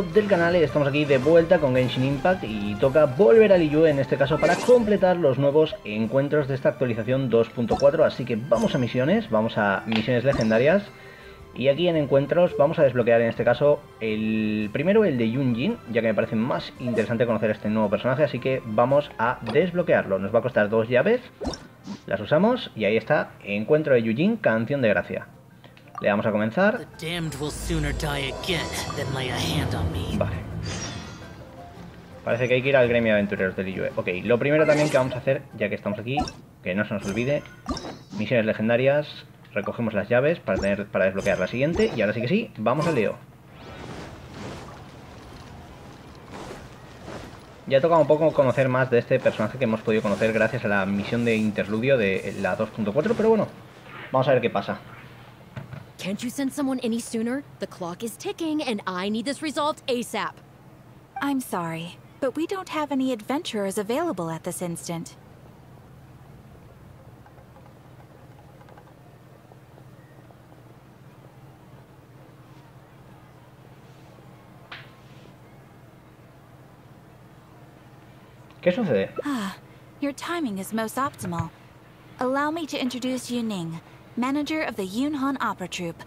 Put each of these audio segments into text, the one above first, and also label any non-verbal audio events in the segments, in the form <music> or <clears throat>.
del canal. Estamos aquí de vuelta con Genshin Impact y toca volver a Liyue en este caso para completar los nuevos encuentros de esta actualización 2.4. Así que vamos a misiones, vamos a misiones legendarias. Y aquí en encuentros vamos a desbloquear en este caso el primero, el de Yunjin, ya que me parece más interesante conocer este nuevo personaje, así que vamos a desbloquearlo. Nos va a costar dos llaves, las usamos y ahí está, encuentro de Yunjin, canción de gracia. Le vamos a comenzar. Vale. Parece que hay que ir al gremio de aventureros del Liyue. Ok, lo primero también que vamos a hacer, ya que estamos aquí, que no se nos olvide, misiones legendarias, recogemos las llaves para, tener, para desbloquear la siguiente, y ahora sí que sí, vamos al Leo. Ya toca un poco conocer más de este personaje que hemos podido conocer gracias a la misión de interludio de la 2.4, pero bueno, vamos a ver qué pasa. Can't you send someone any sooner? The clock is ticking and I need this resolved ASAP. I'm sorry, but we don't have any adventurers available at this instant. ¿Qué sucede? Ah, your timing is most optimal. Allow me to introduce Yu Ning, manager of the Yunhan Opera Troupe.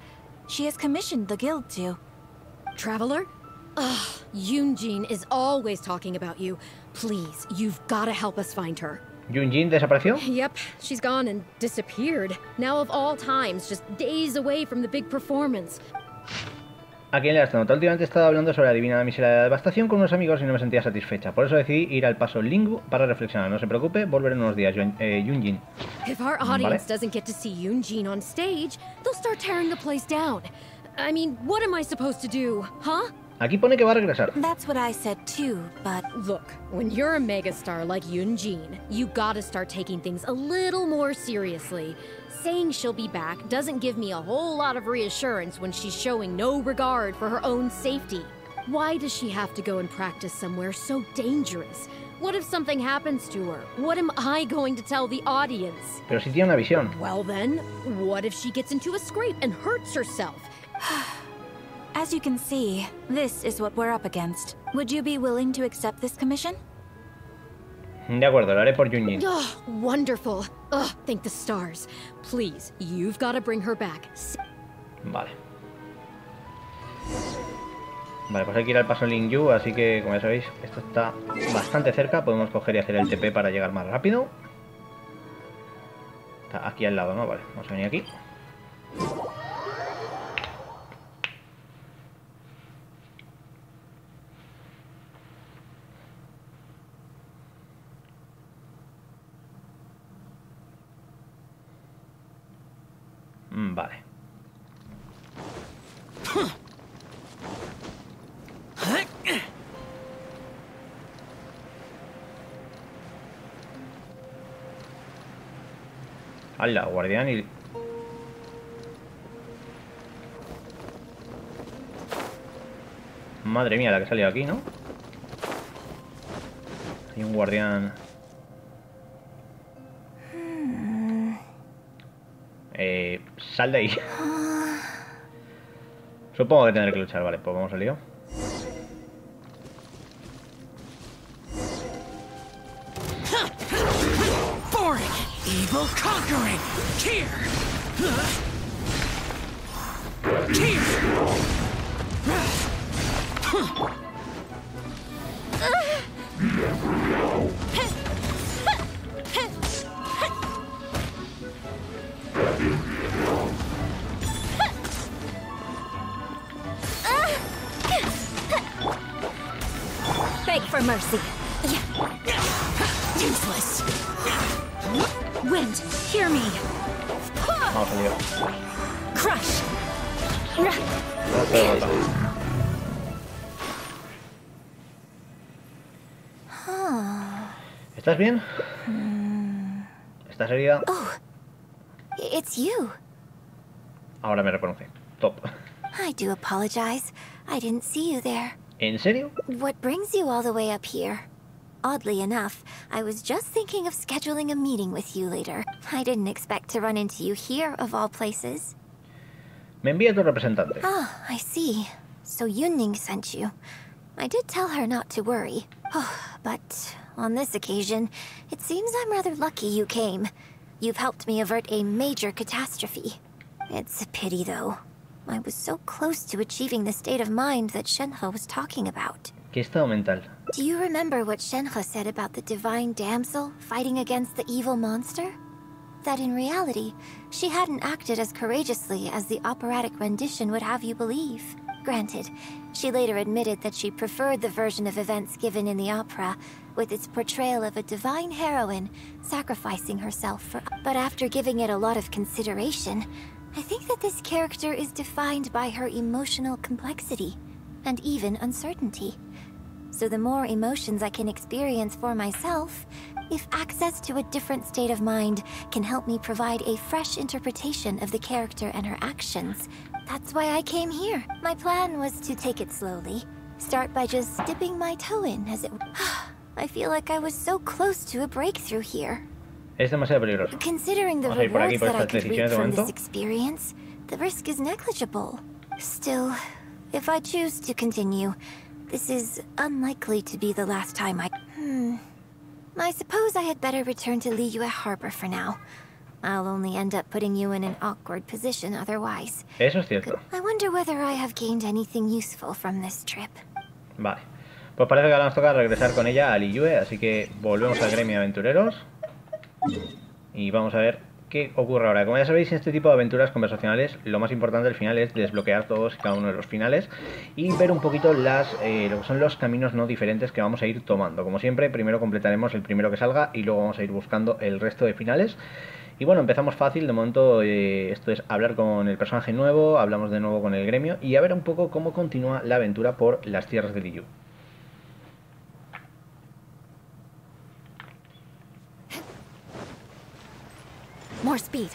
She has commissioned the guild to... Traveler? Ugh, Yunjin is always talking about you. Please, you've gotta help us find her. ¿Yunjin desapareció? Yep, she's gone and disappeared. Now of all times, just days away from the big performance. Aquí en la nota, últimamente he estado hablando sobre la divina miseria de la devastación con unos amigos y no me sentía satisfecha. Por eso decidí ir al paso Lingu para reflexionar. No se preocupe, volveré en unos días, eh, Yunjin. If our audience doesn't get to see Yunjin on stage, they'll start tearing the place down. I mean, what am I supposed to do, huh? Aquí pone que va a regresar. That's what I said too, but... Look, when you're a megastar like Yunjin, you gotta start taking things a little more seriously. Saying she'll be back doesn't give me a whole lot of reassurance when she's showing no regard for her own safety. Why does she have to go and practice somewhere so dangerous? What if something happens to her? What am I going to tell the audience? Pero si tiene una visión. Well then, what if she gets into a scrape and hurts herself? As you can see, this is what we're up against. Would you be willing to accept this commission? De acuerdo, lo haré por Yunjin. Oh, wonderful. Oh, thank the stars. Please, you've got to bring her back. Vale. Vale, pues hay que ir al paso Lingyu, así que, como ya sabéis, esto está bastante cerca. Podemos coger y hacer el TP para llegar más rápido. Está aquí al lado, ¿no? Vale, vamos a venir aquí. Vale. ¡Hala, guardián y... Madre mía, la que salió aquí, ¿no? Hay un guardián... Eh, sal de ahí. Supongo que tendré que luchar, vale, pues vamos al lío. Evil conquering! Here! Here! ¿Estás bien? ¿Estás herida? Oh, it's you. Ahora me reconoce. Top. I do apologize. I didn't see you there. ¿En serio? What brings you all the way up here? Oddly enough, I was just thinking of scheduling a meeting with you later. I didn't expect to run into you here, of all places. Me envía tu representante. Ah, I see. So Yunning sent you. I did tell her not to worry. but on this occasion, it seems I'm rather lucky you came. You've helped me avert a major catastrophe. It's a pity, though. I was so close to achieving the state of mind that Shenhe was talking about. ¿Qué estado mental? Do you remember what Shenhe said about the divine damsel fighting against the evil monster? That in reality, she hadn't acted as courageously as the operatic rendition would have you believe. Granted, she later admitted that she preferred the version of events given in the opera, with its portrayal of a divine heroine sacrificing herself for. But after giving it a lot of consideration, I think that this character is defined by her emotional complexity and even uncertainty. So the more emotions I can experience for myself, if access to a different state of mind can help me provide a fresh interpretation of the character and her actions, that's why I came here. My plan was to take it slowly. Start by just dipping my toe in, as it... <sighs> I feel like I was so close to a breakthrough here. Es demasiado peligroso. Considering the Vamos por aquí rewards that I could reap from this experience, the risk is negligible. Still, if I choose to continue, this is unlikely to be the last time I... Hmm. I suppose I had better return to Liyue Harbor for now. I'll only end up putting you in an awkward position otherwise. Eso es cierto. I wonder whether I have gained anything useful from this trip. Vale. Pues parece que ahora nos toca regresar con ella a Liyue, así que volvemos al gremio de aventureros. Y vamos a ver qué ocurre ahora. Como ya sabéis, en este tipo de aventuras conversacionales, lo más importante al final es desbloquear todos y cada uno de los finales y ver un poquito las, eh, lo que son los caminos no diferentes que vamos a ir tomando. Como siempre, primero completaremos el primero que salga y luego vamos a ir buscando el resto de finales. Y bueno, empezamos fácil, de momento eh, esto es hablar con el personaje nuevo, hablamos de nuevo con el gremio y a ver un poco cómo continúa la aventura por las tierras de Liyu. More speed.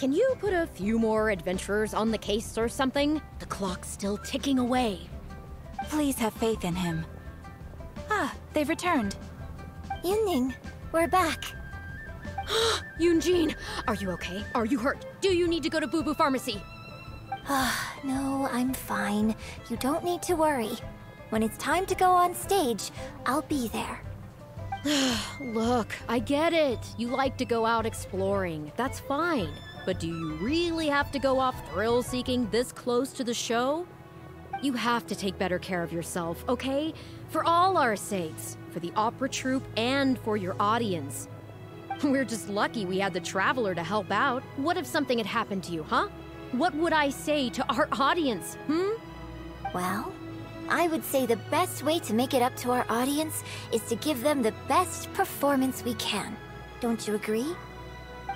Can you put a few more adventurers on the case or something? The clock's still ticking away. Please have faith in him. Ah, they've returned. Yunning, we're back. <gasps> Yunjin, are you okay? Are you hurt? Do you need to go to Bubu Pharmacy? Ah, No, I'm fine. You don't need to worry. When it's time to go on stage, I'll be there. <sighs> Look, I get it. You like to go out exploring. That's fine. But do you really have to go off thrill seeking this close to the show? You have to take better care of yourself, okay? For all our sakes. For the opera troupe and for your audience. <laughs> We're just lucky we had the Traveler to help out. What if something had happened to you, huh? What would I say to our <laughs> audience, hmm? Well, I would say the best way to make it up to our audience is to give them the best performance we can. Don't you agree?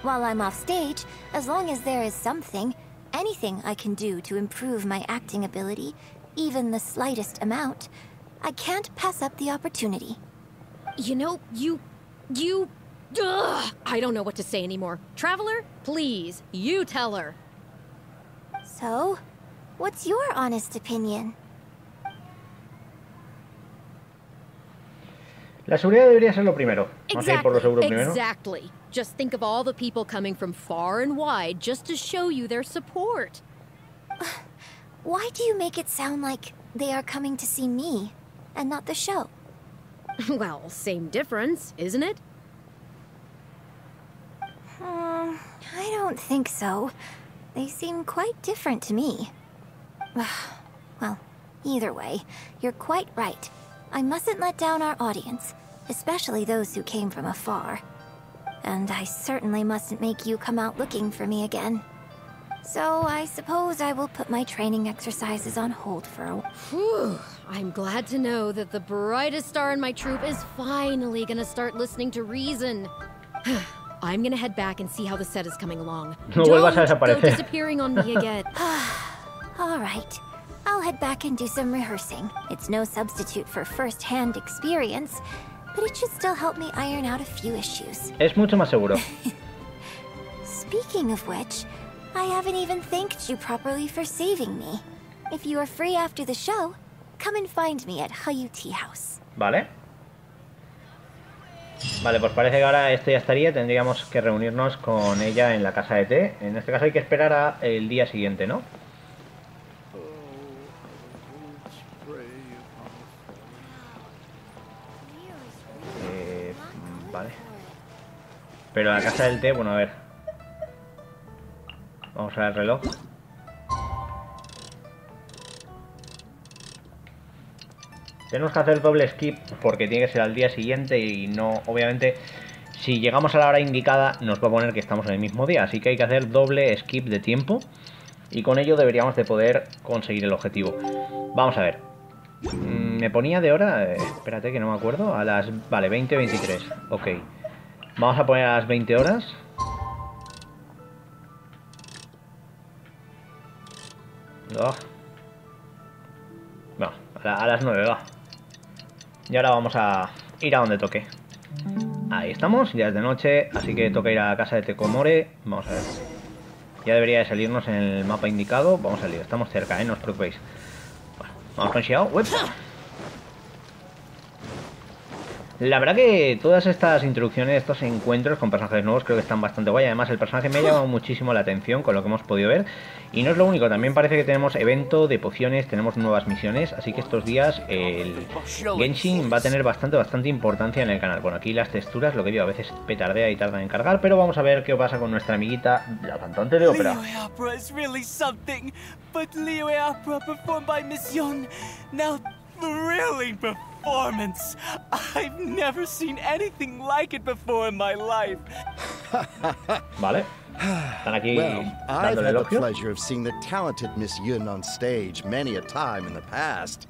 While I'm off stage, as long as there is something, anything I can do to improve my acting ability, even the slightest amount, I can't pass up the opportunity. You know, you. You. Ugh, I don't know what to say anymore. Traveler, please, you tell her. So, what's your honest opinion? La seguridad debería ser lo primero. Vamos a ir por lo seguro primero. exactly. Just think of all the people coming from far and wide just to show you their support. <laughs> Why do you make it sound like they are coming to see me and not the show? <laughs> well, same difference, isn't it? Hmm, I don't think so. They seem quite different to me. <sighs> well, either way, you're quite right. I mustn't let down our audience, especially those who came from afar. And I certainly mustn't make you come out looking for me again. So I suppose I will put my training exercises on hold for a while. Whew. I'm glad to know that the brightest star in my troop is finally gonna start listening to reason. <sighs> I'm gonna head back and see how the set is coming along. No vuelvas Don't go disappearing on me <laughs> again. <sighs> All right. I'll head back and do some rehearsing. It's no substitute for first-hand experience, but it should still help me iron out a few issues. Es mucho más seguro. <laughs> Speaking of which, I haven't even thanked you properly for saving me. If you are free after the show, come and find me at Hayu Tea House. Vale. Vale, pues parece que ahora esto ya estaría. Tendríamos que reunirnos con ella en la casa de té. En este caso hay que esperar a el día siguiente, ¿no? Eh, vale. Pero la casa del té, bueno, a ver. Vamos a ver el reloj. Tenemos que hacer doble skip porque tiene que ser al día siguiente y no, obviamente, si llegamos a la hora indicada nos va a poner que estamos en el mismo día. Así que hay que hacer doble skip de tiempo y con ello deberíamos de poder conseguir el objetivo. Vamos a ver. Mm, me ponía de hora, eh, espérate que no me acuerdo, a las, vale, 20, 23, ok. Vamos a poner a las 20 horas. No, a, a las 9, va. Y ahora vamos a ir a donde toque. Ahí estamos, ya es de noche, así que toca ir a la casa de Tecomore. Vamos a ver. Ya debería de salirnos en el mapa indicado. Vamos a salir, estamos cerca, ¿eh? No os preocupéis. Bueno, vamos con Xiao. La verdad que todas estas introducciones, estos encuentros con personajes nuevos creo que están bastante guay. Además el personaje me ha llamado muchísimo la atención con lo que hemos podido ver. Y no es lo único, también parece que tenemos evento de pociones, tenemos nuevas misiones. Así que estos días el Genshin va a tener bastante, bastante importancia en el canal. Bueno, aquí las texturas, lo que digo, a veces petardea y tarda en cargar. Pero vamos a ver qué pasa con nuestra amiguita, la cantante de ópera. Liyue Opera is really something, but Liyue Opera performed by Miss Yun. Now, thrilling performance. I've never seen anything like it before in my life. <laughs> Vale. Están aquí Well, I've had the pleasure of seeing the talented Miss Yun on stage many a time in the past,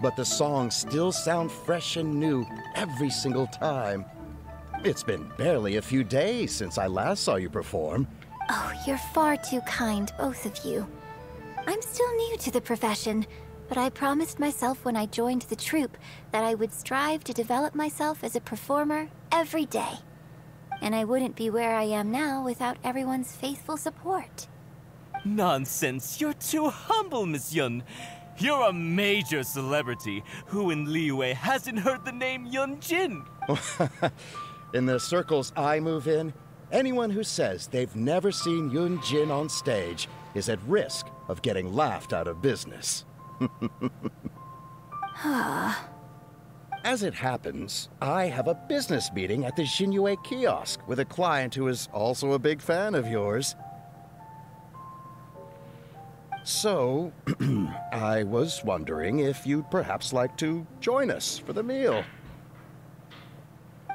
but the songs still sound fresh and new every single time. It's been barely a few days since I last saw you perform. Oh, you're far too kind, both of you. I'm still new to the profession, but I promised myself when I joined the troupe that I would strive to develop myself as a performer every day. And I wouldn't be where I am now without everyone's faithful support. Nonsense, you're too humble, Miss Yun. You're a major celebrity. Who in Liyue hasn't heard the name Yun Jin? <laughs> In the circles I move in, anyone who says they've never seen Yun Jin on stage is at risk of getting laughed out of business. As it happens, I have a business meeting at the Xinyue kiosk with a client who is also a big fan of yours. So, <clears throat> I was wondering if you'd perhaps like to join us for the meal.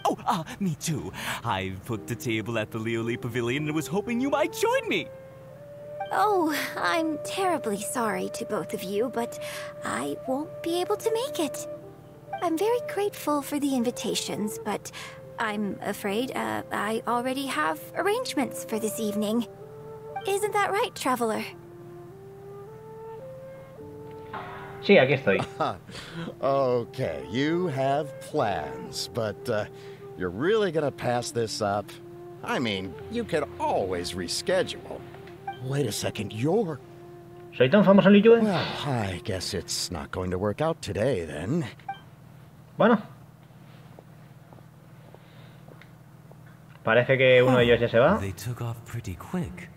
Oh, ah, me too. I've booked a table at the Liuli Pavilion and was hoping you might join me. Oh, I'm terribly sorry to both of you, but I won't be able to make it. I'm very grateful for the invitations, but I'm afraid uh, I already have arrangements for this evening. Isn't that right, Traveler? Sí, aquí estoy. Okay, you have plans, but uh, you're really gonna pass this up? I mean, you can always reschedule. Wait a second, you're. ¿Soy tan famoso en Liyue? Well, I guess it's not going to work out today then. Bueno. Parece que uno de ellos ya se va. They took off pretty quick.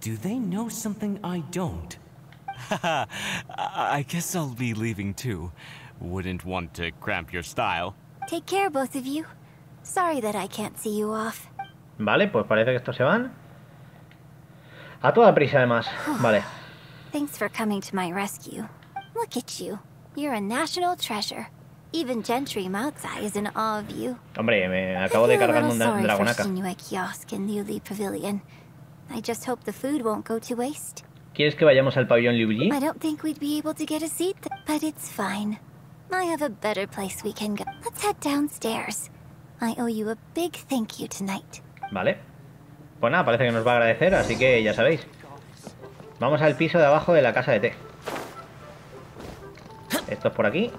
Do they know something I don't? I <laughs> I guess I'll be leaving too. Wouldn't want to cramp your style. Take care, both of you. Sorry that I can't see you off. Vale, pues parece que estos se van. A toda prisa, además. <sighs> Vale. Thanks for coming to my rescue. Look at you. You're a national treasure. Even Gentry Moutsai is in awe of you. Hombre, me acabo de little un dragonaca. I just hope the food won't go to waste. ¿Quieres que vayamos al pabellón Liuji? I don't think we'd be able to get a seat, but it's fine. I have a better place we can go. Let's head downstairs. I owe you a big thank you tonight. Vale. Pues nada, parece que nos va a agradecer, así que ya sabéis. Vamos al piso de abajo de la casa de té. Esto es por aquí.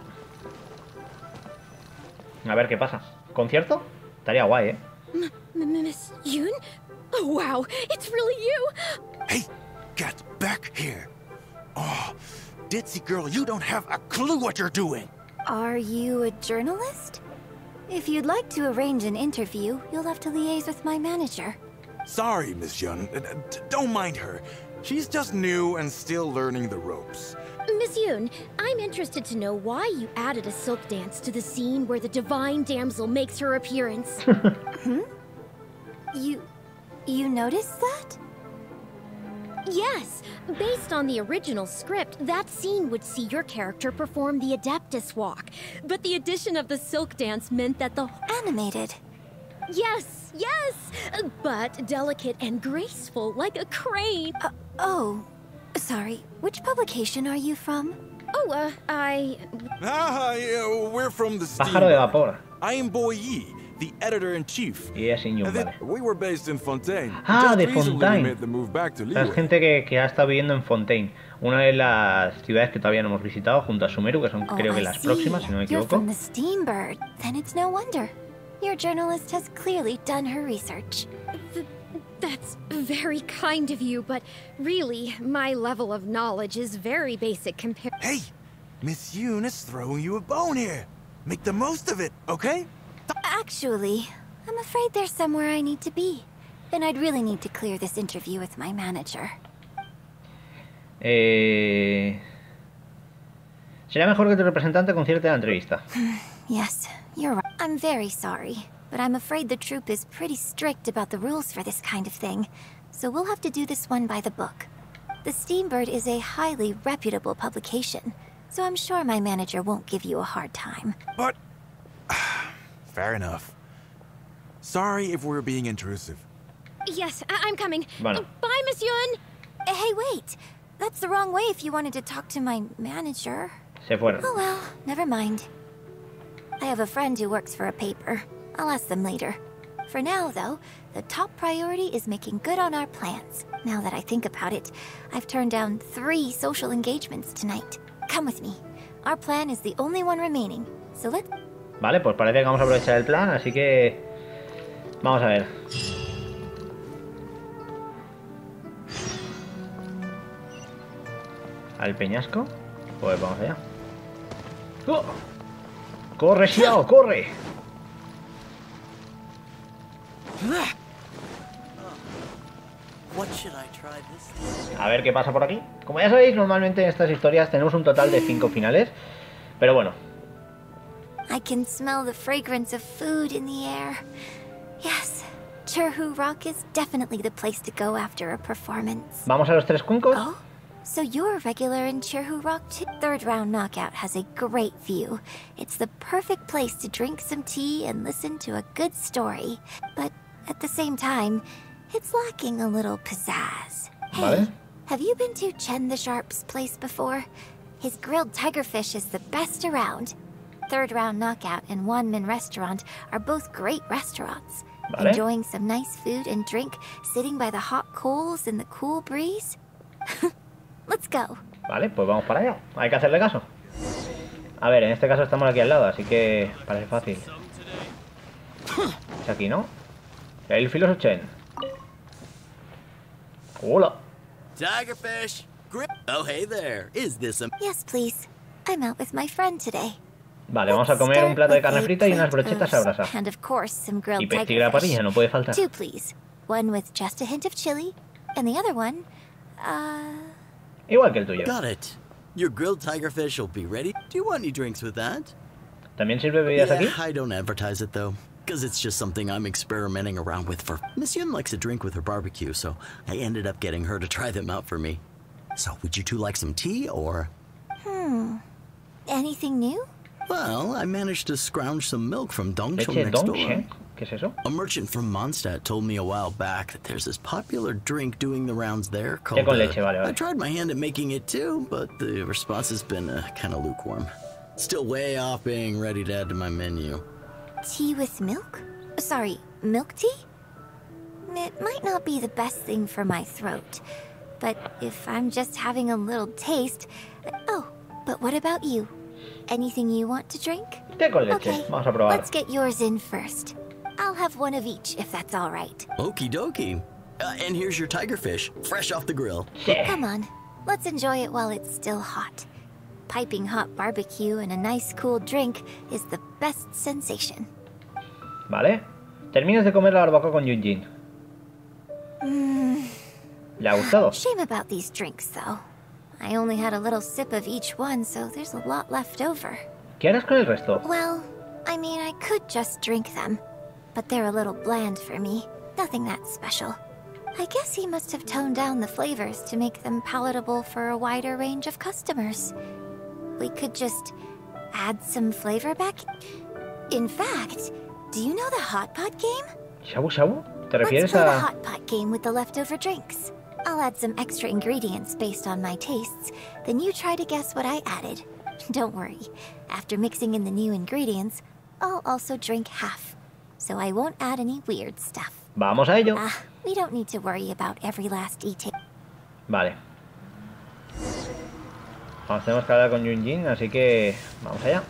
A ver qué pasa. ¿Concierto? Estaría guay, ¿eh? Miss Yoon? Oh, wow, it's really you! Hey, get back here. Oh, Ditzy girl, you don't have a clue what you're doing. Are you a journalist? If you'd like to arrange an interview, you'll have to liaise with my manager. Sorry, Miss Yun. D- Don't mind her. She's just new and still learning the ropes. Miss Yun, I'm interested to know why you added a silk dance to the scene where the divine damsel makes her appearance. <laughs> hmm? You... you noticed that? yes, based on the original script, that scene would see your character perform the Adeptus Walk. But the addition of the silk dance meant that the Animated. Yes, yes, but delicate and graceful like a crane. Uh, oh, sorry. Which publication are you from? Oh, uh, I. Ah, yeah, we're from the Pájaro de Steam. vapor. I am Boy Yi, the editor-in-chief. Y es Inyun, vale. We were based in Fontaine. Ah, Just de Fontaine. We made the move back to O sea, es gente que, que ha estado viviendo en Fontaine, una de las ciudades que todavía no hemos visitado, junto a Sumeru, que son Oh, creo que las see. próximas, si no me equivoco. You're from the Steambird. Then it's no wonder. Your journalist has clearly done her research. Th- that's very kind of you, but really, my level of knowledge is very basic compared. Hey, Miss Yun is throwing you a bone here. Make the most of it, okay? Actually, I'm afraid there's somewhere I need to be. And I'd really need to clear this interview with my manager. Eh... Sería mejor que tu representante concierte la entrevista. <sighs> Yes, you're right. I'm very sorry, but I'm afraid the troop is pretty strict about the rules for this kind of thing, so we'll have to do this one by the book. The Steambird is a highly reputable publication, so I'm sure my manager won't give you a hard time. But... <sighs> Fair enough. Sorry if we're being intrusive. Yes, I- I'm coming. Bueno. Bye, Miss Yun. Eh, Hey, wait! That's the wrong way if you wanted to talk to my manager. Se fueron. Oh well, never mind. I have a friend who works for a paper. I'll ask them later. For now, though, the top priority is making good on our plans. Now that I think about it, I've turned down three social engagements tonight. Come with me. Our plan is the only one remaining, so let's. Vale, pues parece que vamos a aprovechar el plan, así que... Vamos a ver. ¿Al peñasco? Pues vamos allá. ¡Oh! ¡Corre, Xiao, corre! A ver qué pasa por aquí. Como ya sabéis, normalmente en estas historias tenemos un total de 5 finales. Pero bueno, I can smell the fragrance of food in the air. Yes, Churhu Rock is definitely the place to go after a performance. vamos a los tres cuncos. Oh, so you're a regular in Chihu Rock too? Third round knockout has a great view. It's the perfect place to drink some tea and listen to a good story. But at the same time, it's lacking a little pizzazz. Hey, have you been to Chen the Sharp's place before? His grilled tigerfish is the best around. Third round knockout and Wanmin restaurant are both great restaurants. Vale. Enjoying some nice food and drink, sitting by the hot coals in the cool breeze. <laughs> Let's go. Vale, pues vamos para allá. Hay que hacerle caso. A ver, en este caso estamos aquí al lado, así que parece fácil. Es aquí, ¿no? El filoso Chen. Hola. Tigerfish! Oh, hey there. Is this a... Yes, please. I'm out with my friend today. Vale, vamos a comer un plato de carne frita y unas brochetas a brasa. And of course, some Y grilled pestigre a la parrilla, no puede faltar. Two, please. One with just a hint of chili, and the other one, uh, Igual que el tuyo. Got it. Your grilled tigerfish will be ready. Do you want any drinks with that? ¿También sirve bebidas aquí? Yeah, I don't advertise it though. Because it's just something I'm experimenting around with for. Miss Yun likes to drink with her barbecue, so I ended up getting her to try them out for me. So, would you two like some tea or. Hmm. anything new? Well, I managed to scrounge some milk from Dongsheng Leche next door. Dongchen. ¿Qué es eso? A merchant from Mondstadt told me a while back that there's this popular drink doing the rounds there called. con uh, leche, vale, vale. I tried my hand at making it too, but the response has been uh, kind of lukewarm. Still way off being ready to add to my menu. Tea with milk? Sorry, milk tea? It might not be the best thing for my throat, but if I'm just having a little taste. Oh, but what about you? Anything you want to drink? Té con leche. Okay, Vamos a probar. let's get yours in first. I'll have one of each if that's all right. Okie dokie. Uh, and here's your tigerfish, fresh off the grill. Come on, let's enjoy it while it's still hot. Piping hot barbecue and a nice cool drink is the best sensation. Vale. Terminas de comer la barbacoa con Yunjin. ¿Le ha gustado? <sighs> Shame about these drinks, though. I only had a little sip of each one, so there's a lot left over. ¿Qué harás con el resto? Well, I mean, I could just drink them, but they're a little bland for me. Nothing that special. I guess he must have toned down the flavors to make them palatable for a wider range of customers. We could just add some flavor back. In fact, do you know the hot pot game? ¿Shabu Shabu? ¿Te Let's refieres play the hot pot game with the leftover drinks. I'll add some extra ingredients based on my tastes, then you try to guess what I added. <laughs> Don't worry. After mixing in the new ingredients, I'll also drink half. So I won't add any weird stuff. Vamos a ello. Ah, we don't need to worry about every last detail. Vale. Vamos, tenemos que hablar con Yunjin, así que vamos allá.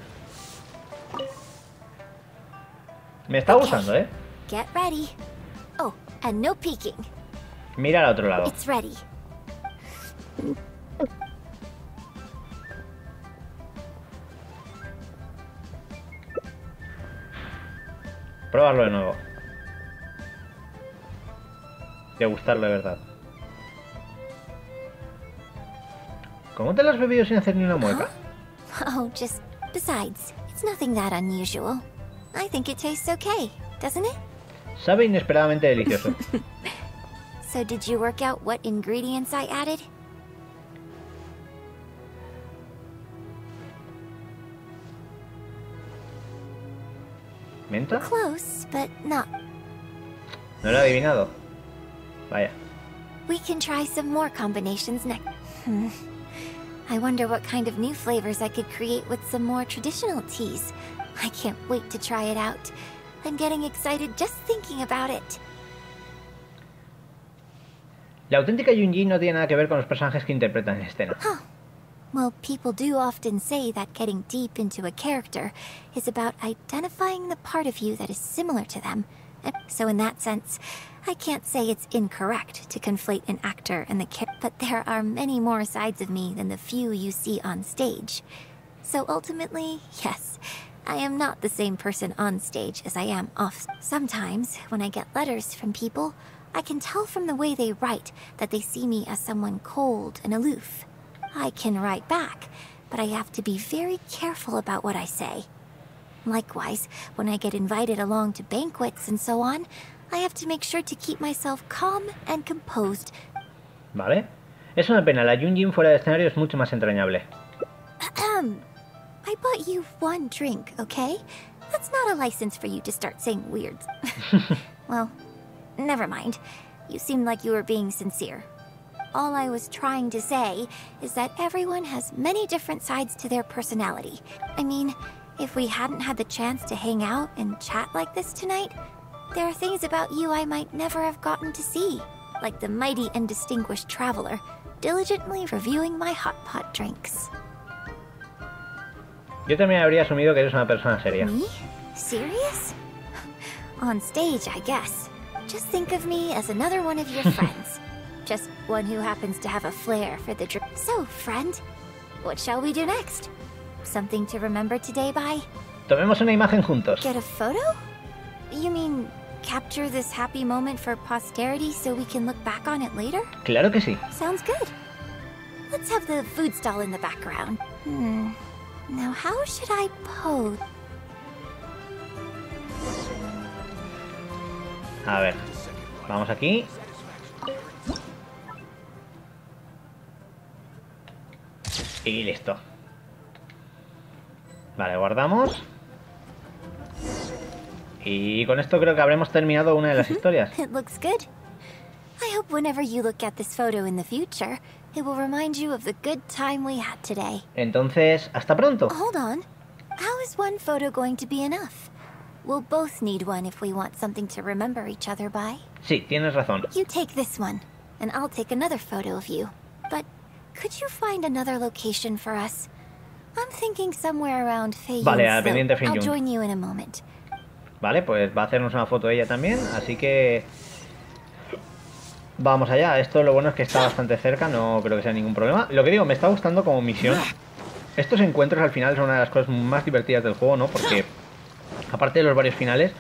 Me está gustando, ¿eh? Get ready. Oh, and no peeking. Mira al otro lado. It's ready. Probarlo de nuevo. De gustarlo de verdad. ¿Cómo te lo has bebido sin hacer ni una mueca? Oh, just. Besides, it's nothing that unusual. I think it tastes okay, doesn't it? Sabe inesperadamente delicioso. <laughs> So, did you work out what ingredients I added? ¿Menta? Close, but not. No lo he adivinado. Vaya. We can try some more combinations next. Hmm. I wonder what kind of new flavors I could create with some more traditional teas. I can't wait to try it out. I'm getting excited just thinking about it. La auténtica Yunji no tiene nada que ver con los personajes que interpretan en escena. Well, people do often say that getting deep into a character is about identifying the part of you that is similar to them. Eh, so, in that sense, I can't say it's incorrect to conflate an actor and the character, but there are many more sides of me than the few you see on stage. So, ultimately, yes, I am not the same person on stage as I am off. Sometimes, when I get letters from people, I can tell from the way they write that they see me as someone cold and aloof. I can write back, but I have to be very careful about what I say. Likewise, when I get invited along to banquets and so on, I have to make sure to keep myself calm and composed. ¿Vale? Es una pena, la Yunjin fuera de escenario es mucho más entrañable. I bought you one drink, okay? That's not a license for you to start saying weird. <laughs> well, never mind. You seemed like you were being sincere. All I was trying to say is that everyone has many different sides to their personality. I mean, if we hadn't had the chance to hang out and chat like this tonight, there are things about you I might never have gotten to see, like the mighty and distinguished traveler, diligently reviewing my hot pot drinks. Yo también habría asumido que eres una persona seria. Me? Serious? <laughs> On stage, I guess. Just think of me as another one of your <laughs> friends. Just one who happens to have a flair for the drink. So, friend, what shall we do next? Something to remember today by? Tomemos una imagen juntos. Get a photo? You mean capture this happy moment for posterity so we can look back on it later? Claro que sí. Sounds good. Let's have the food stall in the background. Hmm. Now, how should I pose? A ver. Vamos aquí. Y listo. Vale, guardamos. Y con esto creo que habremos terminado una de las historias. It looks good. I hope whenever you look at this photo in the future, it will remind you of the good time we had today. Entonces, hasta pronto. Hold on. How is one photo going to be enough? We'll both need one if we want something to remember each other by. Sí, tienes razón. You take this one, and I'll take another photo of you. Could you find another location for us? I'm thinking somewhere around Feiyun. Vale, a Slope. pendiente I'll Feiyun. join you in a moment. Vale, pues va a hacernos una foto ella también, así que... Vamos allá, esto lo bueno es que está bastante cerca, no creo que sea ningún problema. Lo que digo, me está gustando como misión. Estos encuentros al final son una de las cosas más divertidas del juego, ¿no? Porque, aparte de los varios finales,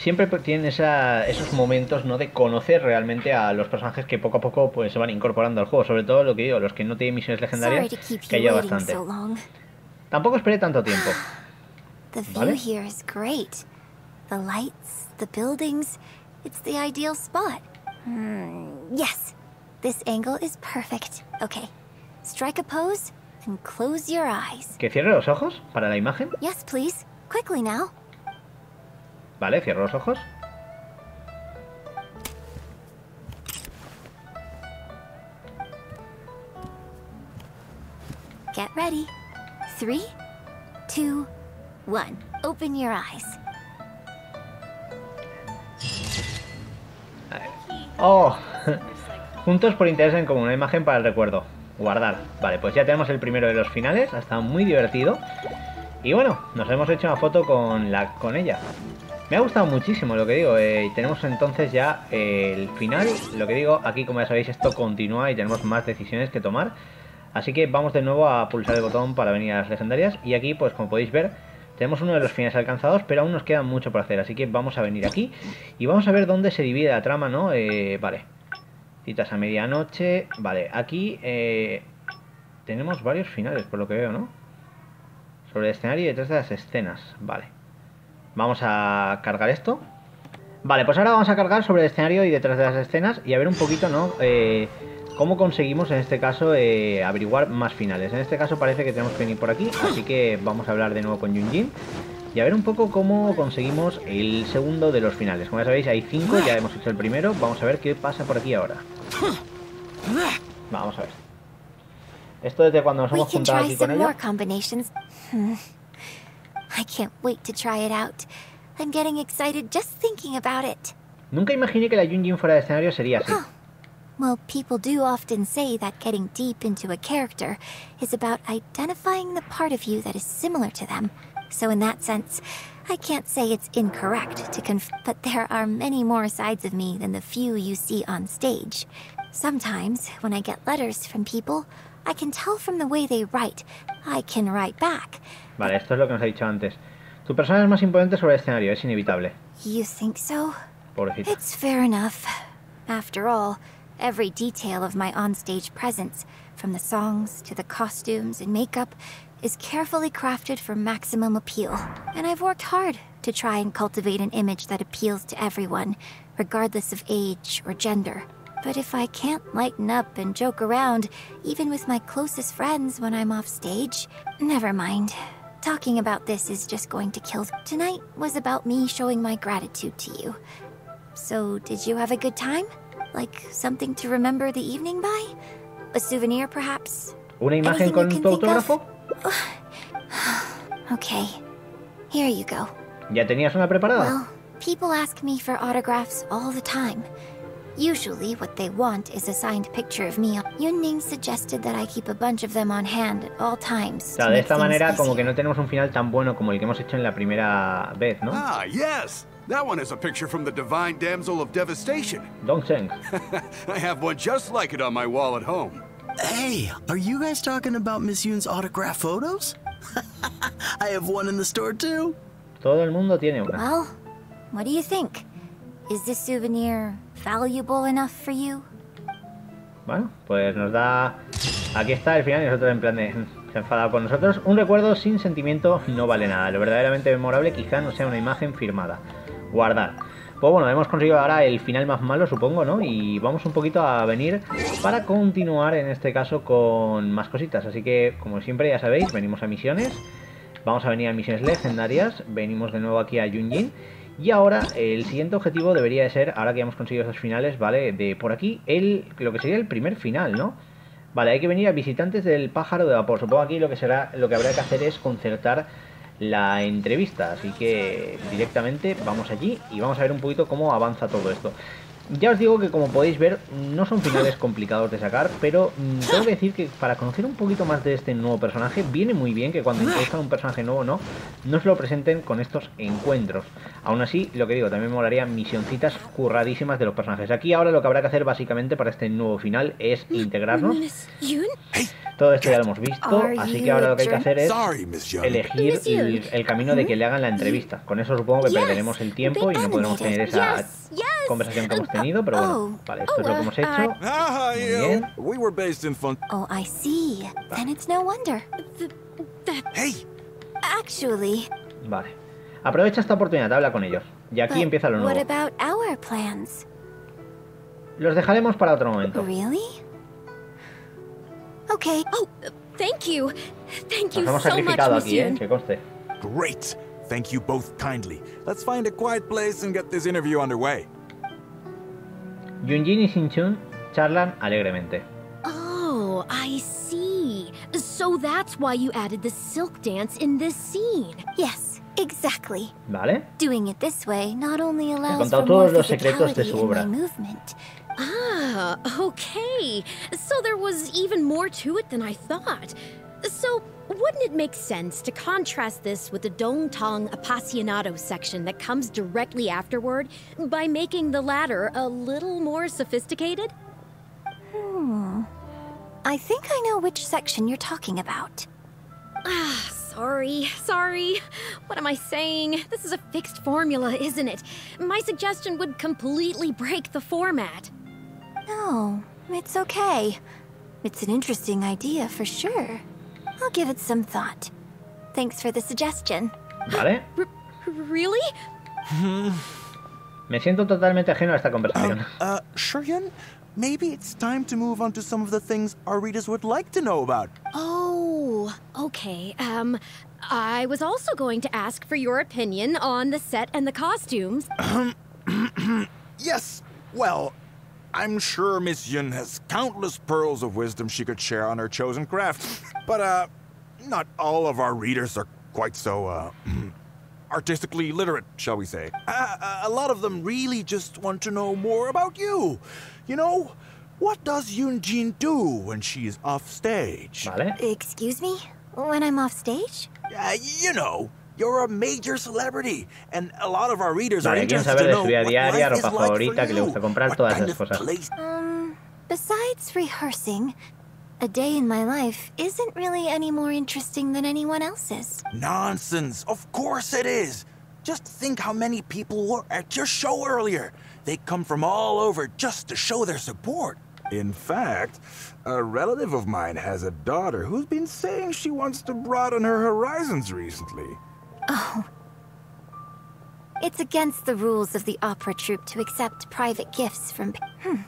siempre tienen esa, esos momentos no de conocer realmente a los personajes que poco a poco pues se van incorporando al juego, sobre todo lo que digo, los que no tienen misiones legendarias, que haya bastante. Tampoco esperé tanto tiempo. <sighs> The view ¿Vale? here is great. The lights, the buildings, it's the ideal spot. Hmm, yes, this angle is perfect. Okay, strike a pose and close your eyes. ¿Que cierre los ojos para la imagen? Yes, please. Quickly now. Vale, cierro los ojos. Get ready. Three, two, one. Open your eyes. Oh, <laughs> juntos por interés en común, una imagen para el recuerdo. Guardar. Vale, pues ya tenemos el primero de los finales, ha estado muy divertido. Y bueno, nos hemos hecho una foto con, la, con ella. Me ha gustado muchísimo lo que digo. Eh, tenemos entonces ya eh, el final. Lo que digo, aquí como ya sabéis, esto continúa y tenemos más decisiones que tomar. Así que vamos de nuevo a pulsar el botón para venir a las legendarias. Y aquí, pues como podéis ver, tenemos uno de los finales alcanzados, pero aún nos queda mucho por hacer. Así que vamos a venir aquí y vamos a ver dónde se divide la trama, ¿no? Eh, vale. Citas a medianoche. Vale, aquí tenemos varios finales, por lo que veo, ¿no? Sobre el escenario y detrás de las escenas. Vale. Vamos a cargar esto. Vale, pues ahora vamos a cargar sobre el escenario y detrás de las escenas y a ver un poquito, ¿no? Eh, cómo conseguimos en este caso eh, averiguar más finales. En este caso parece que tenemos que venir por aquí, así que vamos a hablar de nuevo con Junjin y a ver un poco cómo conseguimos el segundo de los finales. Como ya sabéis, hay cinco, ya hemos hecho el primero. Vamos a ver qué pasa por aquí ahora. Vamos a ver. Esto desde cuando nos hemos juntado aquí con ella. I can't wait to try it out. I'm getting excited just thinking about it. Nunca imaginé que la Yunjin fuera de escenario sería así. Well, people do often say that getting deep into a character is about identifying the part of you that is similar to them. So in that sense, I can't say it's incorrect to conf- but there are many more sides of me than the few you see on stage. Sometimes, when I get letters from people, I can tell from the way they write. I can write back. Vale, esto es lo que nos ha dicho antes. Tu persona es más imponente sobre el escenario, es inevitable. You think so? Pobrecita. It's fair enough. After all, every detail of my onstage presence, from the songs to the costumes and makeup, is carefully crafted for maximum appeal. And I've worked hard to try and cultivate an image that appeals to everyone, regardless of age or gender. But if I can't lighten up and joke around, even with my closest friends when I'm off stage, never mind. Talking about this is just going to kill. Tonight was about me showing my gratitude to you. So, did you have a good time? Like something to remember the evening by? A souvenir, perhaps? ¿Una imagen con tu autógrafo? <sighs> okay, here you go. ¿Ya tenías una preparada? Well, people ask me for autographs all the time. Usually, what they want is a signed picture of me. Yunning suggested that I keep a bunch of them on hand at all times. Claro, de esta manera como que no tenemos un final tan bueno como el que hemos hecho en la primera vez, ¿no? Ah, yes. That one is a picture from the Divine Damsel of Devastation. Dongsheng. <laughs> I have one just like it on my wall at home. Hey, are you guys talking about Miss Yun's autograph photos? <laughs> I have one in the store too. Todo el mundo tiene una. Well, what do you think? Is this souvenir valuable enough for you? Bueno, pues nos da... Aquí está el final y nosotros en plan de... Se con nosotros. Un recuerdo sin sentimiento no vale nada. Lo verdaderamente memorable quizá no sea una imagen firmada. Guardar. Pues bueno, hemos conseguido ahora el final más malo, supongo, ¿no? Y vamos un poquito a venir para continuar, en este caso, con más cositas. Así que, como siempre, ya sabéis, venimos a misiones. Vamos a venir a misiones legendarias. Venimos de nuevo aquí a Yunjin. Y ahora el siguiente objetivo debería de ser, ahora que ya hemos conseguido esos finales, ¿vale? De por aquí, el, lo que sería el primer final, ¿no? Vale, hay que venir a visitantes del pájaro de vapor. Supongo aquí lo que será, lo que habrá que hacer es concertar la entrevista. Así que directamente vamos allí y vamos a ver un poquito cómo avanza todo esto. Ya os digo que como podéis ver no son finales complicados de sacar, pero mm, tengo que decir que para conocer un poquito más de este nuevo personaje viene muy bien que cuando introduzcan un personaje nuevo no, no se lo presenten con estos encuentros. Aún así, lo que digo, también me molaría misioncitas curradísimas de los personajes. Aquí ahora lo que habrá que hacer básicamente para este nuevo final es integrarnos. todo esto ya lo hemos visto, así que ahora lo que hay que hacer es elegir el, el camino de que le hagan la entrevista. Con eso supongo que perderemos el tiempo y no podremos tener esa conversación que hemos tenido, pero bueno, Oh. vale, esto es lo que hemos hecho. Ah, Muy bien. We were based in Fun. Oh, I see. Then it's no wonder. Hey, Actually, Vale. Aprovecha esta oportunidad, habla con ellos. Y aquí but empieza lo what nuevo. about our plans? Los dejaremos para otro momento. Really? Okay. Oh, thank you. Thank you Nos hemos so much, sacrificado aquí, ¿eh? Que conste. great. Thank you both kindly. Let's find a quiet place and get this interview underway. Yunjin y Shinchun charlan alegremente. Oh, I see. So that's why you added the silk dance in this scene. Yes, exactly. ¿Vale? Doing it this way not only allows contado for todos more los secretos de su in obra. my movement. Ah, okay. So there was even more to it than I thought. So, wouldn't it make sense to contrast this with the Dong Tong Appassionato section that comes directly afterward by making the latter a little more sophisticated? Hmm. I think I know which section you're talking about. Ah, sorry, sorry. What am I saying? This is a fixed formula, isn't it? My suggestion would completely break the format. No, it's okay. It's an interesting idea for sure. I'll give it some thought. Thanks for the suggestion. ¿Vale? <gasps> R- really? <sighs> Me siento totalmente ajeno a esta conversación. Uh, Shuryan, maybe it's time to move on to some of the things our readers would like to know about. Oh, okay. Um, I was also going to ask for your opinion on the set and the costumes. <clears throat> Yes, well, I'm sure Miss Yun has countless pearls of wisdom she could share on her chosen craft. <laughs> But, uh, not all of our readers are quite so, uh, <clears throat> artistically literate, shall we say. Uh, a lot of them really just want to know more about you. You know, what does Yun Jin do when she's off stage? ¿Vale? Excuse me? When I'm off stage? Uh, you know, you're a major celebrity, and a lot of our readers are Vale, quieren interested saber to de know su vida what diaria, life is ropa like for favorita, que le you. gusta comprar, What todas kind esas of cosas. place- Um, besides rehearsing, a day in my life isn't really any more interesting than anyone else's. Nonsense. Of course it is. Just think how many people were at your show earlier. They come from all over just to show their support. In fact, a relative of mine has a daughter who's been saying she wants to broaden her horizons recently. Oh. It's against the rules of the opera troupe to accept private gifts from. Hmm.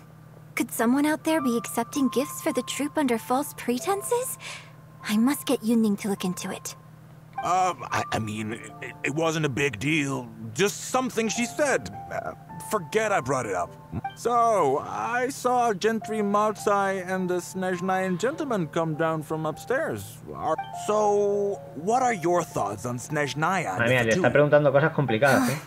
Could someone out there be accepting gifts for the troupe under false pretenses? I must get Yunning to look into it. Uh, I, I mean, it, it wasn't a big deal. Just something she said. Uh, forget I brought it up. So, I saw Gentry Maltsai and the Snezhnayan gentleman come down from upstairs. Are- So, what are your thoughts on Snezhnaya? Madre mía, if le the está two- preguntando cosas complicadas, ¿eh?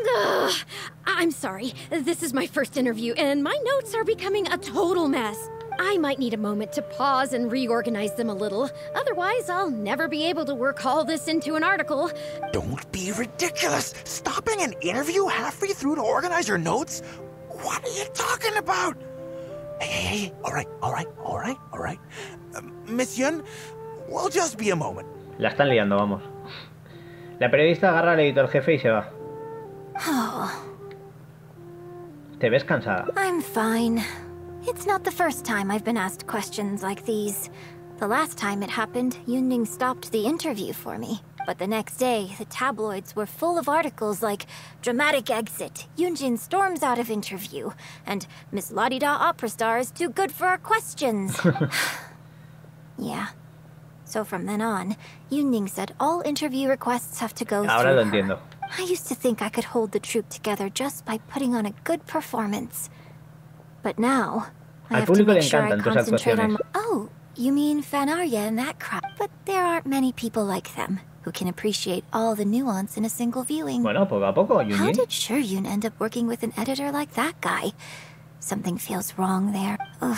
<sighs> I'm sorry. This is my first interview, and my notes are becoming a total mess. I might need a moment to pause and reorganize them a little. Otherwise, I'll never be able to work all this into an article. Don't be ridiculous! Stopping an interview halfway through to organize your notes? What are you talking about? Hey, hey, hey, all right, all right, all right, all right. Uh, Miss Yun, we'll just be a moment. La están liando, vamos. La periodista agarra al editor jefe y se va. Oh, ¿Te ves cansada? I'm fine. It's not the first time I've been asked questions like these. The last time it happened, Yunning stopped the interview for me. But the next day, the tabloids were full of articles like Dramatic Exit, Yunjin storms out of interview, and Miss Ladida opera star is too good for our questions. <laughs> yeah. So from then on, Yunning said all interview requests have to go Ahora through lo her. entiendo. I used to think I could hold the troupe together just by putting on a good performance. But now, I Al have to público le make sure I tus concentrate on actuaciones. my... Oh, you mean Fanaria and that crowd. But there aren't many people like them who can appreciate all the nuance in a single viewing. Bueno, poco a poco, How did Shuryun end up working with an editor like that guy? Something feels wrong there. Ugh.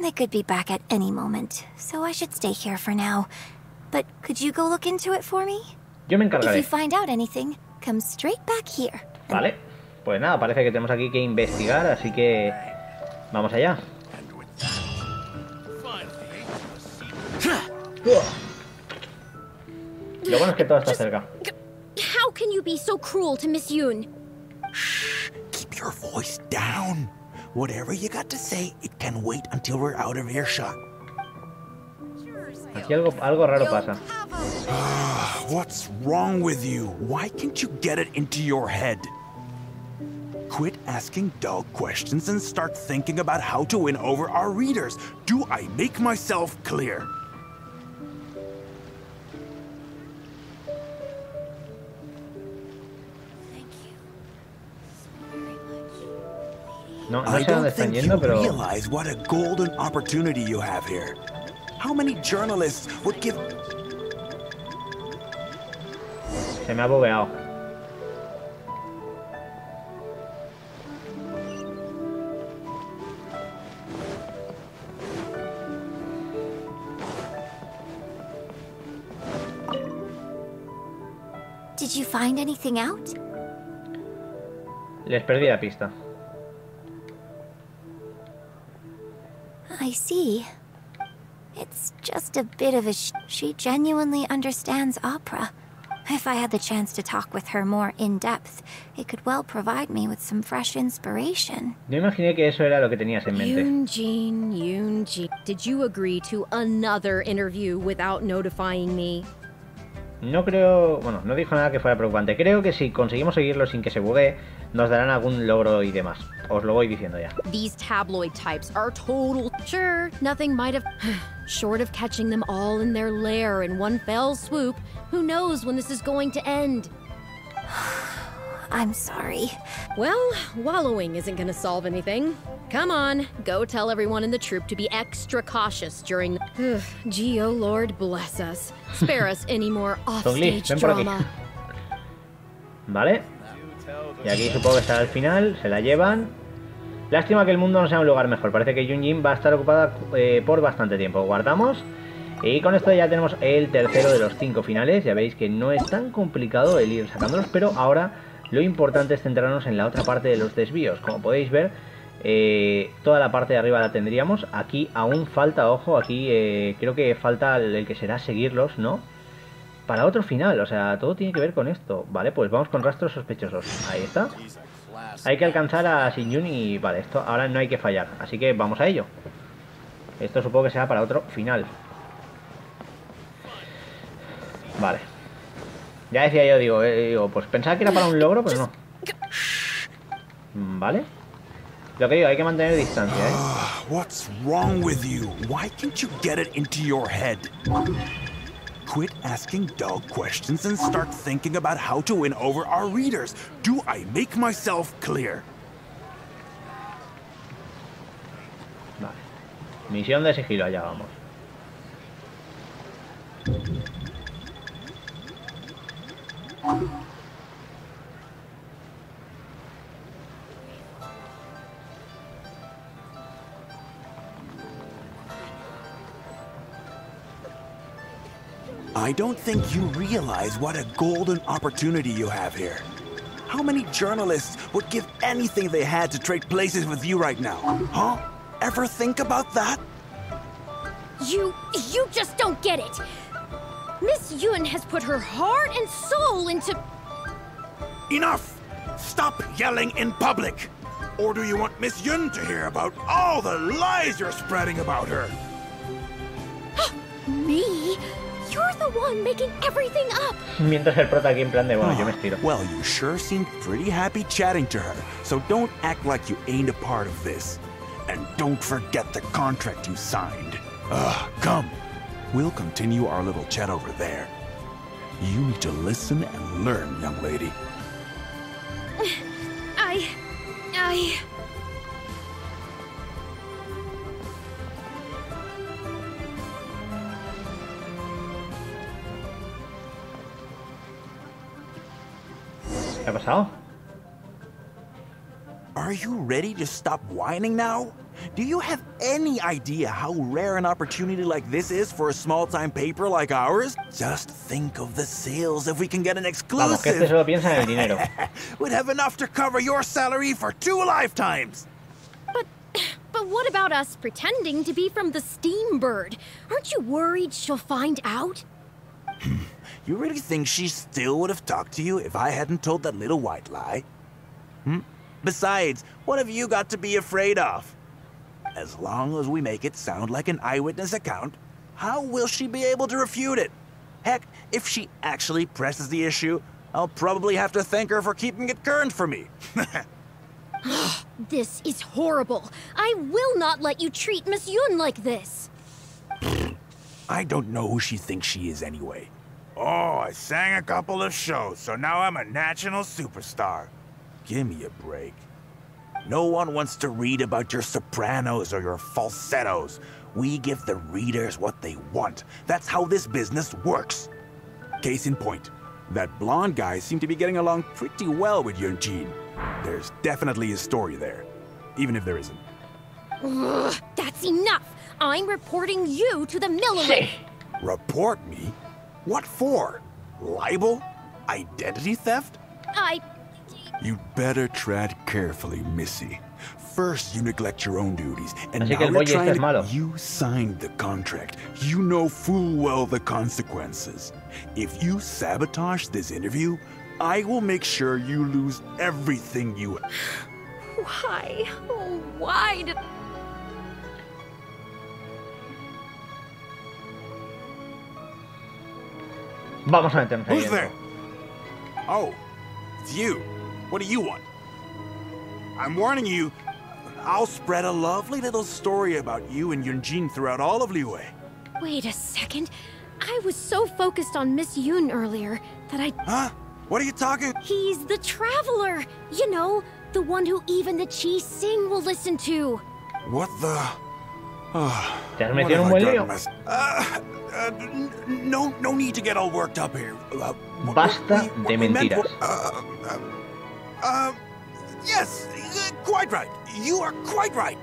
They could be back at any moment, so I should stay here for now. But could you go look into it for me? Yo me If you find out anything, come straight back here. Vale. Pues nada, parece que tenemos aquí que investigar, así que... Vamos allá. Lo bueno es que todo está cerca. How can you be so cruel to Miss Yoon? Keep your voice down. Whatever you got to say, it can wait until we're out of earshot. Aquí algo, algo raro pasa. What's wrong with you? Why can't you get it into your head? Quit asking dull questions and start thinking about how to win over our readers. Do I make myself clear? No, no I don't think you pero realize what a golden opportunity you have here. How many journalists would give se me ha bobeado. Find anything out? Les perdí la pista. I see. It's just a bit of a sh- She genuinely understands opera. If I had the chance to talk with her more in depth, it could well provide me with some fresh inspiration. No imaginé que eso era lo que tenías en mente. Yoon Yoon Did you agree to another interview without notifying me? No creo... Bueno, no dijo nada que fuera preocupante. Creo que si conseguimos seguirlo sin que se buguee, nos darán algún logro y demás. Os lo voy diciendo ya. These tabloid types are total. Sure, nothing might have. Short of catching them all in their lair in one fell swoop, who knows when this is going to end? I'm sorry. Well, wallowing isn't gonna solve anything. Come on, go tell everyone in the troop to be extra cautious during. <sighs> Ugh, gee, oh Lord, bless us. Spare us any more <laughs> offstage ven por aquí. drama. ¿Vale? Y aquí supongo que estará al final, se la llevan. Lástima que el mundo no sea un lugar mejor. Parece que Yunjin va a estar ocupada eh, por bastante tiempo. Guardamos. Y con esto ya tenemos el tercero de los cinco finales. Ya veis que no es tan complicado el ir sacándolos, pero ahora lo importante es centrarnos en la otra parte de los desvíos. Como podéis ver, eh, toda la parte de arriba la tendríamos. Aquí aún falta, ojo, aquí eh, creo que falta el, que será seguirlos, ¿no? Para otro final, o sea, todo tiene que ver con esto. Vale, pues vamos con rastros sospechosos. Ahí está. Hay que alcanzar a Shin y vale, esto ahora no hay que fallar. Así que vamos a ello. Esto supongo que será para otro final. Vale. Ya decía yo, digo, eh, digo, pues pensaba que era para un logro, pero no. <laughs> Vale. Lo que digo, hay que mantener distancia, ¿eh? What's wrong with you? Why can't you get it into your head? Quit asking dull questions and start thinking about how to win over our readers. Do I make myself clear? Vale. Misión de sigilo, allá vamos. I don't think you realize what a golden opportunity you have here. How many journalists would give anything they had to trade places with you right now? Huh? Ever think about that? You. you just don't get it! Miss Yun has put her heart and soul into. Enough! Stop yelling in public! Or do you want Miss Yun to hear about all the lies you're spreading about her? <gasps> Me? You're the one making everything up! Mientras el prota aquí en plan de, bueno, yo me estiro. Well, you sure seem pretty happy chatting to her, so don't act like you ain't a part of this. And don't forget the contract you signed. Ugh, come. We'll continue our little chat over there. You need to listen and learn, young lady. <sighs> I. I. ¿Qué ha pasado? Are you ready to stop whining now? Do you have any idea how rare an opportunity like this is for a small-time paper like ours? Just think of the sales if we can get an Vamos, que este exclusive. solo piensa en el dinero. <laughs> Would have enough to cover your salary for two lifetimes. But. But what about us pretending to be from the Steambird? Aren't you worried she'll find out? <laughs> You really think she still would have talked to you if I hadn't told that little white lie? Hmm? Besides, what have you got to be afraid of? As long as we make it sound like an eyewitness account, how will she be able to refute it? Heck, if she actually presses the issue, I'll probably have to thank her for keeping it current for me. <laughs> This is horrible. I will not let you treat Miss Yun like this. I don't know who she thinks she is anyway. Oh, I sang a couple of shows, so now I'm a national superstar. Give me a break. No one wants to read about your sopranos or your falsettos. We give the readers what they want. That's how this business works. Case in point, that blonde guy seemed to be getting along pretty well with Yunjin. There's definitely a story there, even if there isn't. Ugh, that's enough. I'm reporting you to the military. Report me? What for? Libel? Identity theft? I. You'd better tread carefully, Missy. First, you neglect your own duties, and Así now el you're trying to... malo. You signed the contract. You know full well the consequences. If you sabotage this interview, I will make sure you lose everything you... Why? Oh, why did. Vamos a meternos ahí. Who's there? Oh, it's you. What do you want? I'm warning you, I'll spread a lovely little story about you and Yunjin throughout all of Liyue. Wait a second. I was so focused on Miss Yun earlier that I. Huh? What are you talking? He's the traveler! You know, the one who even the Qixing will listen to. What the? Oh, what metido en un have I buen gotten Uh, uh, no, no need to get all worked up here. Uh, Basta what we- de what we meant mentiras. Uh, uh, yes, uh, quite right. You are quite right.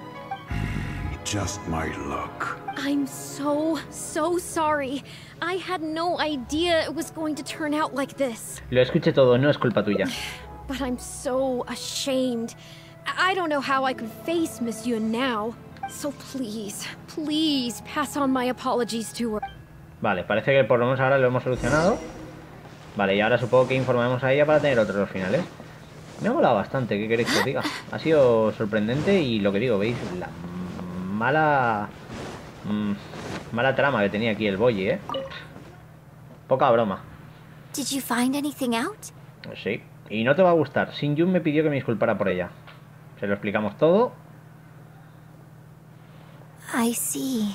Just my luck. I'm so, so sorry. I had no idea it was going to turn out like this. Lo escuché todo, no es culpa tuya. But I'm so ashamed. I I don't know how I could face Miss Yun now. So please, please pass on my apologies to her. Vale, parece que por lo menos ahora lo hemos solucionado. Vale, y ahora supongo que informaremos a ella para tener otros finales. Me ha molado bastante, ¿qué queréis que os diga? Ha sido sorprendente y lo que digo, ¿veis? La mala... mm, mala trama que tenía aquí el boy, ¿eh? Poca broma. Did you find anything out? Sí. Y no te va a gustar. Sin Jun me pidió que me disculpara por ella. Se lo explicamos todo. I see.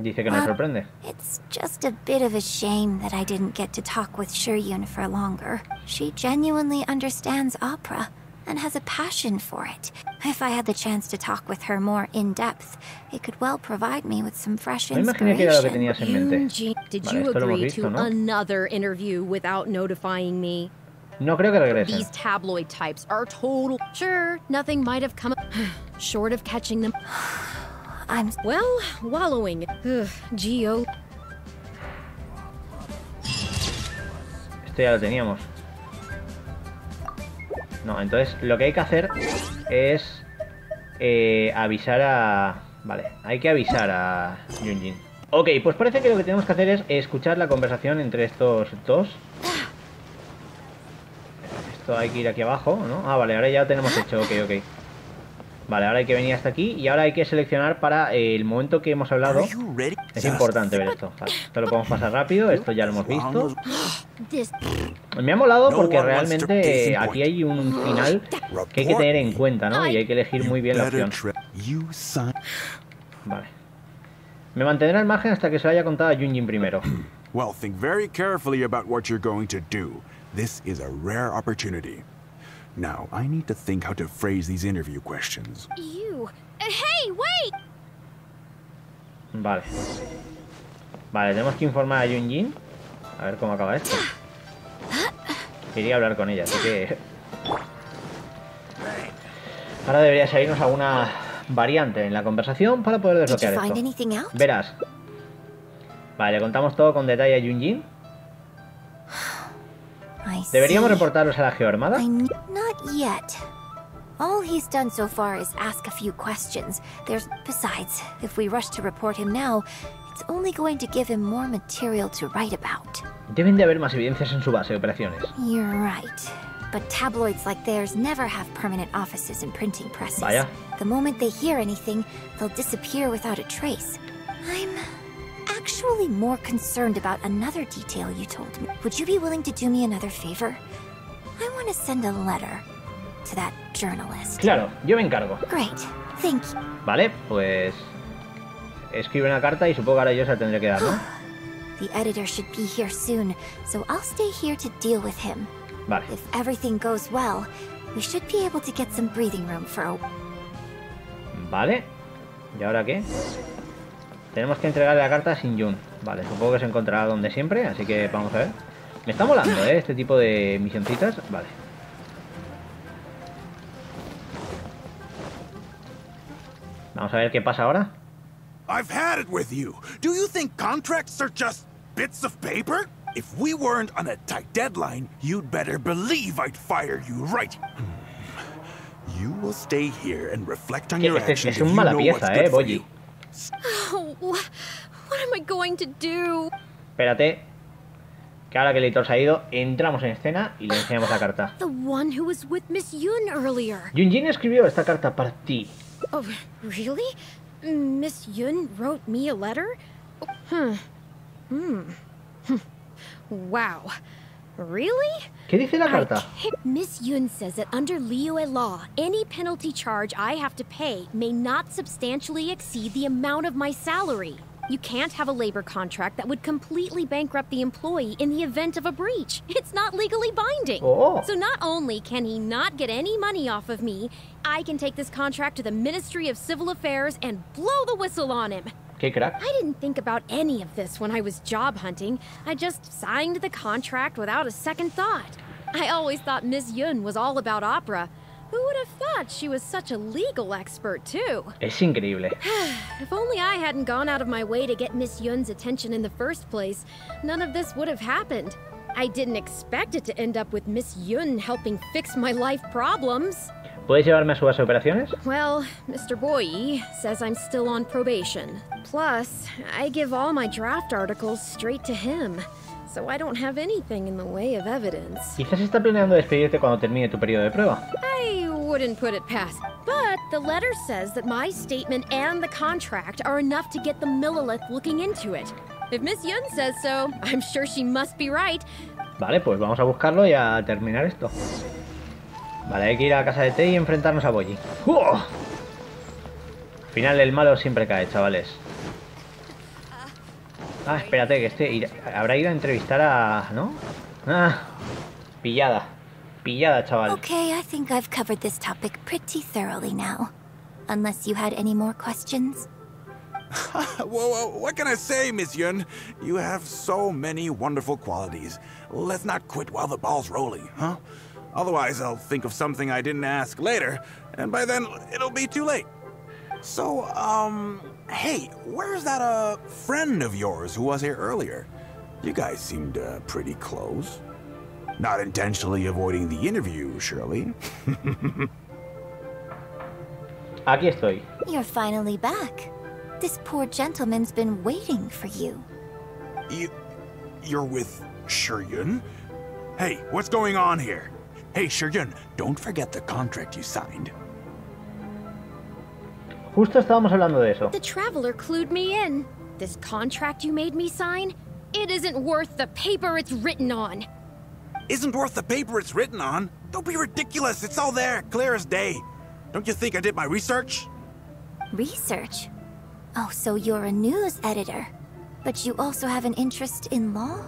Dice que nos Ah. sorprende. It's just a bit of a shame that I didn't get to talk with Shiryun for longer. She genuinely understands opera and has a passion for it. If I had the chance to talk with her more in depth, it could well provide me with some fresh No imaginé que era lo que inspiration. tenías en mente. Eugene, did Vale, you esto lo hemos agree visto, to ¿no? another interview without notifying me? No creo que regrese. These tabloid types are total. Sure, nothing might have come <sighs> short of catching them. <sighs> <sighs> I'm Well, wallowing. Ugh, Geo. Esto ya lo teníamos. No, entonces lo que hay que hacer es eh, avisar a... Vale, hay que avisar a Yunjin. Ok, pues parece que lo que tenemos que hacer es escuchar la conversación entre estos dos. Esto hay que ir aquí abajo, ¿no? Ah, vale, ahora ya lo tenemos hecho, ok, ok. Vale, ahora hay que venir hasta aquí y ahora hay que seleccionar para eh, el momento que hemos hablado. Es importante ver esto. Vale, esto lo podemos pasar rápido, esto ya lo hemos visto. <gasps> Me ha molado porque realmente aquí hay un final que hay que tener en cuenta, ¿no? Y hay que elegir muy bien la opción. Vale. Me mantendré al margen hasta que se lo haya contado a Junjin primero. Well, think very carefully about what you're going to do. This is a rare opportunity. Now, I need to think how to phrase these interview questions. you. Uh, Hey, wait! Vale. Vale, tenemos que informar a Junjin. A ver cómo acaba esto. Quería hablar con ella, así que... Ahora debería salirnos alguna variante en la conversación para poder desbloquear esto. Verás. Vale, le contamos todo con detalle a Junjin. I ¿Deberíamos reportarlos a la Geoarmada? Not yet. All he's done so far is ask a few questions. There's besides, if we rush to report him now, it's only going to give him more material to write about. Deben de haber más evidencias en su base de operaciones. You're right. But tabloids like theirs never have permanent offices and printing presses. Vaya. The moment they hear anything, they'll disappear without a trace. Actually more concerned about another detail you told me. Would you be willing to do me another favor? I want to send a letter to that journalist. Claro, yo me encargo. Great. Thank you. Vale, pues... Escribe una carta y supongo que ahora yo se la tendré que dar, ¿no? <gasps> The editor should be here soon, so I'll stay here to deal with him. Vale. If everything goes well, we should be able to get some breathing room for a Vale. ¿Y ahora qué? Tenemos que entregarle la carta a Shin-Jun. Vale, supongo que se encontrará donde siempre, así que vamos a ver. Me está molando, ¿eh? Este tipo de misioncitas. Vale. Vamos a ver qué pasa ahora. I've had it with you. Do you think contracts are just bits of paper? If we weren't on a tight deadline, you'd better believe I'd fire you right. Hmm. You will stay here and reflect on your este actions es un you mala pieza, eh, Boyi. Oh, <gasps> wh- what am I going to do? Espérate. Que ahora que el editor se ha ido, entramos en escena y le enseñamos la carta. The one who was with Miss Yun earlier. Yunjin escribió esta carta para ti. Oh, really? Miss Yun wrote me a letter? Hmm. Hmm. <laughs> wow. Really? ¿Qué dice la carta? Miss Yun says that under Liyue law, any penalty charge I have to pay may not substantially exceed the amount of my salary. You can't have a labor contract that would completely bankrupt the employee in the event of a breach. <laughs> It's not legally binding. Oh. So not only can he not get any money off of me, I can take this contract to the Ministry of Civil Affairs and blow the whistle on him. I didn't think about any of this when I was job hunting. I just signed the contract without a second thought. I always thought Miss Yun was all about opera. Who would have thought she was such a legal expert, too? Es increíble. <sighs> If only I hadn't gone out of my way to get Miss Yun's attention in the first place, none of this would have happened. I didn't expect it to end up with Miss Yun helping fix my life problems. ¿Puedes llevarme a su base de operaciones? Well, Mr. Boye says I'm still on probation. Plus, I give all my draft articles straight to him, so I don't have anything in the way of evidence. Quizás está planeando despedirte cuando termine tu periodo de prueba. I wouldn't put it past. But the letter says that my statement and the contract are enough to get the Millilith looking into it. If Miss Yun says so, I'm sure she must be right. Vale, pues vamos a buscarlo y a terminar esto. Vale, hay que ir a casa de Tei y enfrentarnos a Boyi. ¡Uah! Al final el malo siempre cae, chavales. Ah, espérate, que este ir- habrá ido a entrevistar a... ¿no? Ah, pillada. Pillada, chaval. Okay, I think I've covered this topic pretty thoroughly now. Unless you had any more questions? <laughs> Whoa, whoa, what can I say, Miss Yun? You have so many wonderful qualities. Let's not quit while the ball's rolling, huh? Otherwise, I'll think of something I didn't ask later, and by then it'll be too late. So, um, hey, where's that, uh, friend of yours who was here earlier? You guys seemed, uh, pretty close. Not intentionally avoiding the interview, surely. <laughs> Aquí estoy. You're finally back. This poor gentleman's been waiting for you. You, you're with Shiryun? Hey, what's going on here? Hey, Shiryun, don't forget the contract you signed. Justo estábamos hablando de eso. The traveler clued me in. This contract you made me sign? It isn't worth the paper it's written on. Isn't worth the paper it's written on. Don't be ridiculous. It's all there, clear as day. Don't you think I did my research? Research? Oh, so you're a news editor. But you also have an interest in law?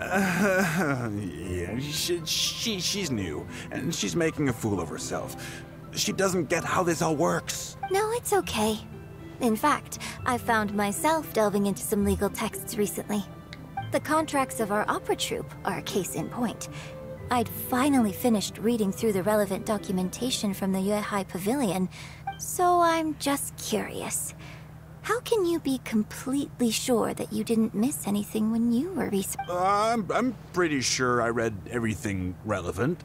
<laughs> yeah, she, she, she's new, and she's making a fool of herself. She doesn't get how this all works. No, it's okay. In fact, I found myself delving into some legal texts recently. The contracts of our opera troupe are a case in point. I'd finally finished reading through the relevant documentation from the Yuehai Pavilion, so I'm just curious. How can you be completely sure that you didn't miss anything when you were researching? Uh, I'm, I'm pretty sure I read everything relevant.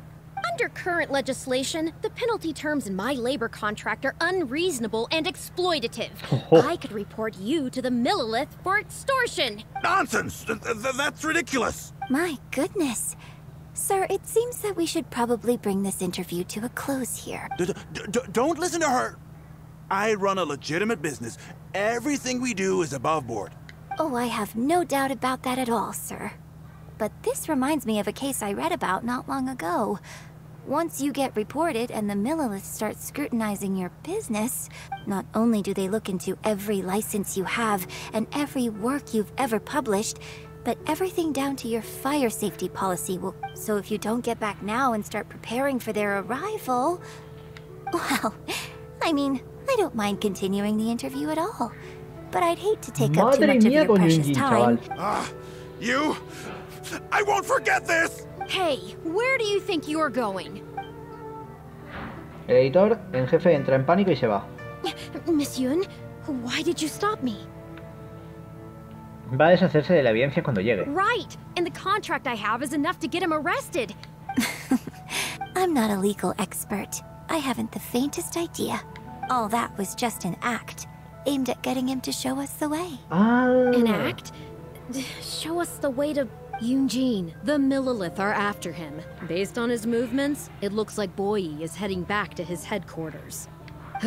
Under current legislation, the penalty terms in my labor contract are unreasonable and exploitative. <laughs> I could report you to the Millilith for extortion. Nonsense! Th- th- that's ridiculous! My goodness. Sir, it seems that we should probably bring this interview to a close here. D- d- d- don't listen to her. I run a legitimate business. Everything we do is above board. Oh, I have no doubt about that at all, sir. But this reminds me of a case I read about not long ago. Once you get reported and the Millilith starts scrutinizing your business, not only do they look into every license you have and every work you've ever published, but everything down to your fire safety policy will. So if you don't get back now and start preparing for their arrival. <laughs> Well, I mean, I don't mind continuing the interview at all. But I'd hate to take up too much of your con precious time. chaval. Ah, you? I won't forget this! Hey, where do you think you're going? El editor en jefe entra en pánico y se va. Miss Yun, why did you stop me? Va a deshacerse de la evidencia cuando llegue. Right, and the contract I have is enough to get him arrested. <laughs> I'm not a legal expert. I haven't the faintest idea. All that was just an act, aimed at getting him to show us the way. Ah. An act? <sighs> Show us the way to Eugene. The Millilith are after him. Based on his movements, it looks like Boyi is heading back to his headquarters. <sighs>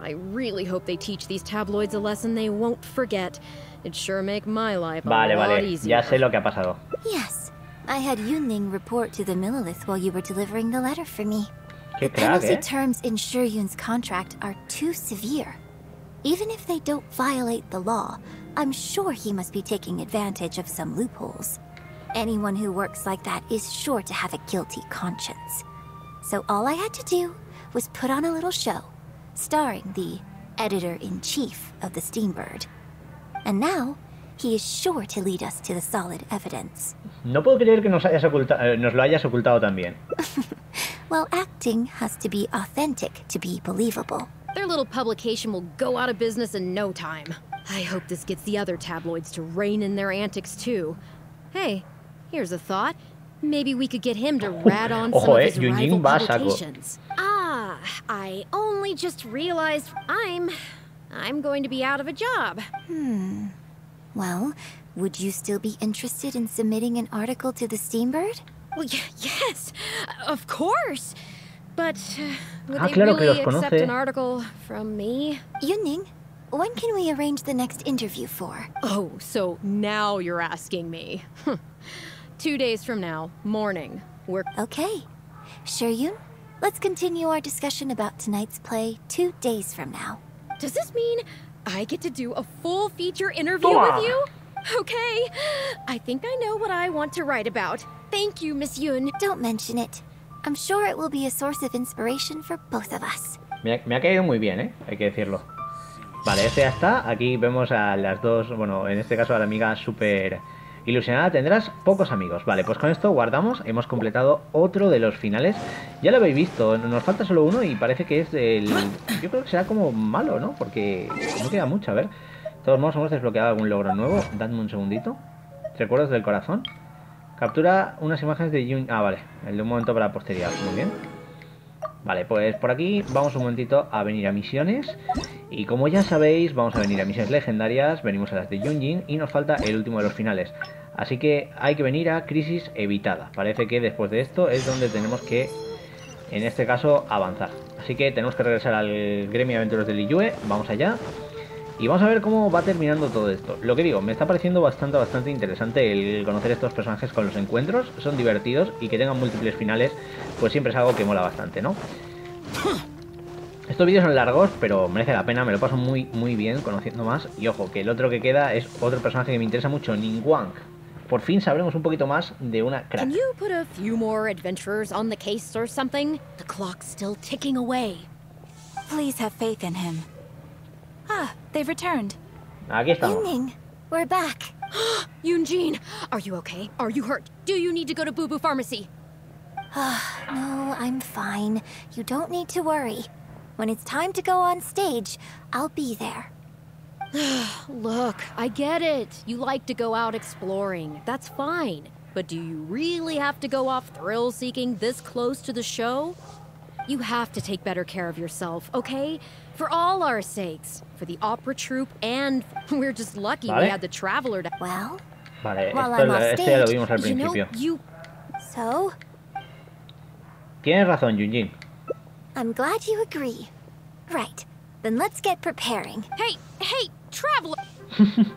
I really hope they teach these tabloids a lesson they won't forget. It'd sure make my life a Vale, lot vale. easier. Ya sé lo que ha pasado. Yes, I had Yunling report to the Millilith while you were delivering the letter for me. Penalty terms in Shuryun's contract are too severe. Even if they don't violate the law, I'm sure he must be taking advantage of some loopholes. Anyone who works like that is sure to have a guilty conscience. So all I had to do was put on a little show, starring the editor-in-chief of the Steambird. And now, he is sure to lead us to the solid evidence. No puedo creer que nos, hayas oculta- eh, nos lo hayas ocultado también. <laughs> Well, acting has to be authentic to be believable. Their little publication will go out of business in no time. I hope this gets the other tabloids to rein in their antics too. Hey, here's a thought. Maybe we could get him to rat on some of his rival va a saco. publications. Ah, I only just realized I'm... I'm going to be out of a job. Hmm. Well, would you still be interested in submitting an article to the Steambird? Well, yes, of course. But uh, would Ah, they claro que really accept an article from me? Yunning, when can we arrange the next interview for? Oh, so now you're asking me. Two days from now, morning. We're Okay. Shuryun, let's continue our discussion about tonight's play two days from now. Does this mean I get to do a full feature interview Toma. with you? Okay. I think I know what I want to write about. Thank you, Miss Yun. Don't mention it. I'm sure it will be a source of inspiration for both of us. Me ha, caído muy bien, ¿eh? Hay que decirlo. Vale, este ya está. Aquí vemos a las dos, bueno, en este caso a la amiga súper ilusionada. Tendrás pocos amigos. Vale, pues con esto guardamos. Hemos completado otro de los finales. Ya lo habéis visto. Nos falta solo uno y parece que es el... Yo creo que será como malo, ¿no? Porque no queda mucho. A ver. De todos modos, hemos desbloqueado algún logro nuevo. Dadme un segundito. Recuerdos del corazón. Captura unas imágenes de Yun... Ah, vale. El de un momento para la. Muy bien. Vale, pues por aquí vamos un momentito a venir a misiones. Y como ya sabéis, vamos a venir a misiones legendarias, venimos a las de Yunjin y nos falta el último de los finales. Así que hay que venir a crisis evitada. Parece que después de esto es donde tenemos que, en este caso, avanzar. Así que tenemos que regresar al gremio de aventuros de Liyue, vamos allá. Y vamos a ver cómo va terminando todo esto. Lo que digo, me está pareciendo bastante, bastante interesante el conocer estos personajes con los encuentros. Son divertidos y que tengan múltiples finales, pues siempre es algo que mola bastante, ¿no? Estos vídeos son largos, pero merece la pena, me lo paso muy, muy bien conociendo más. Y ojo, que el otro que queda es otro personaje que me interesa mucho, Ningguang. Por fin sabremos un poquito más de una crack. Adventurers on the case or something? Please have faith in him. Ah, they've returned. Aquí estamos. Yunning, we're back. <gasps> Yunjin, are you okay? Are you hurt? Do you need to go to Bubu Pharmacy? No, I'm fine. You don't need to worry. When it's time to go on stage, I'll be there. <sighs> Look, I get it. You like to go out exploring. That's fine. But do you really have to go off thrill seeking this close to the show? You have to take better care of yourself, okay? For all our sakes. For the opera troupe, and <laughs> we're just lucky Vale. we had the traveler to. Well, Vale, While esto, I'm off este lo stage, vimos al You know, you. so Tienes razón, Yunjin. I'm glad you agree. Right. Then let's get preparing. Hey, hey, traveler! <laughs>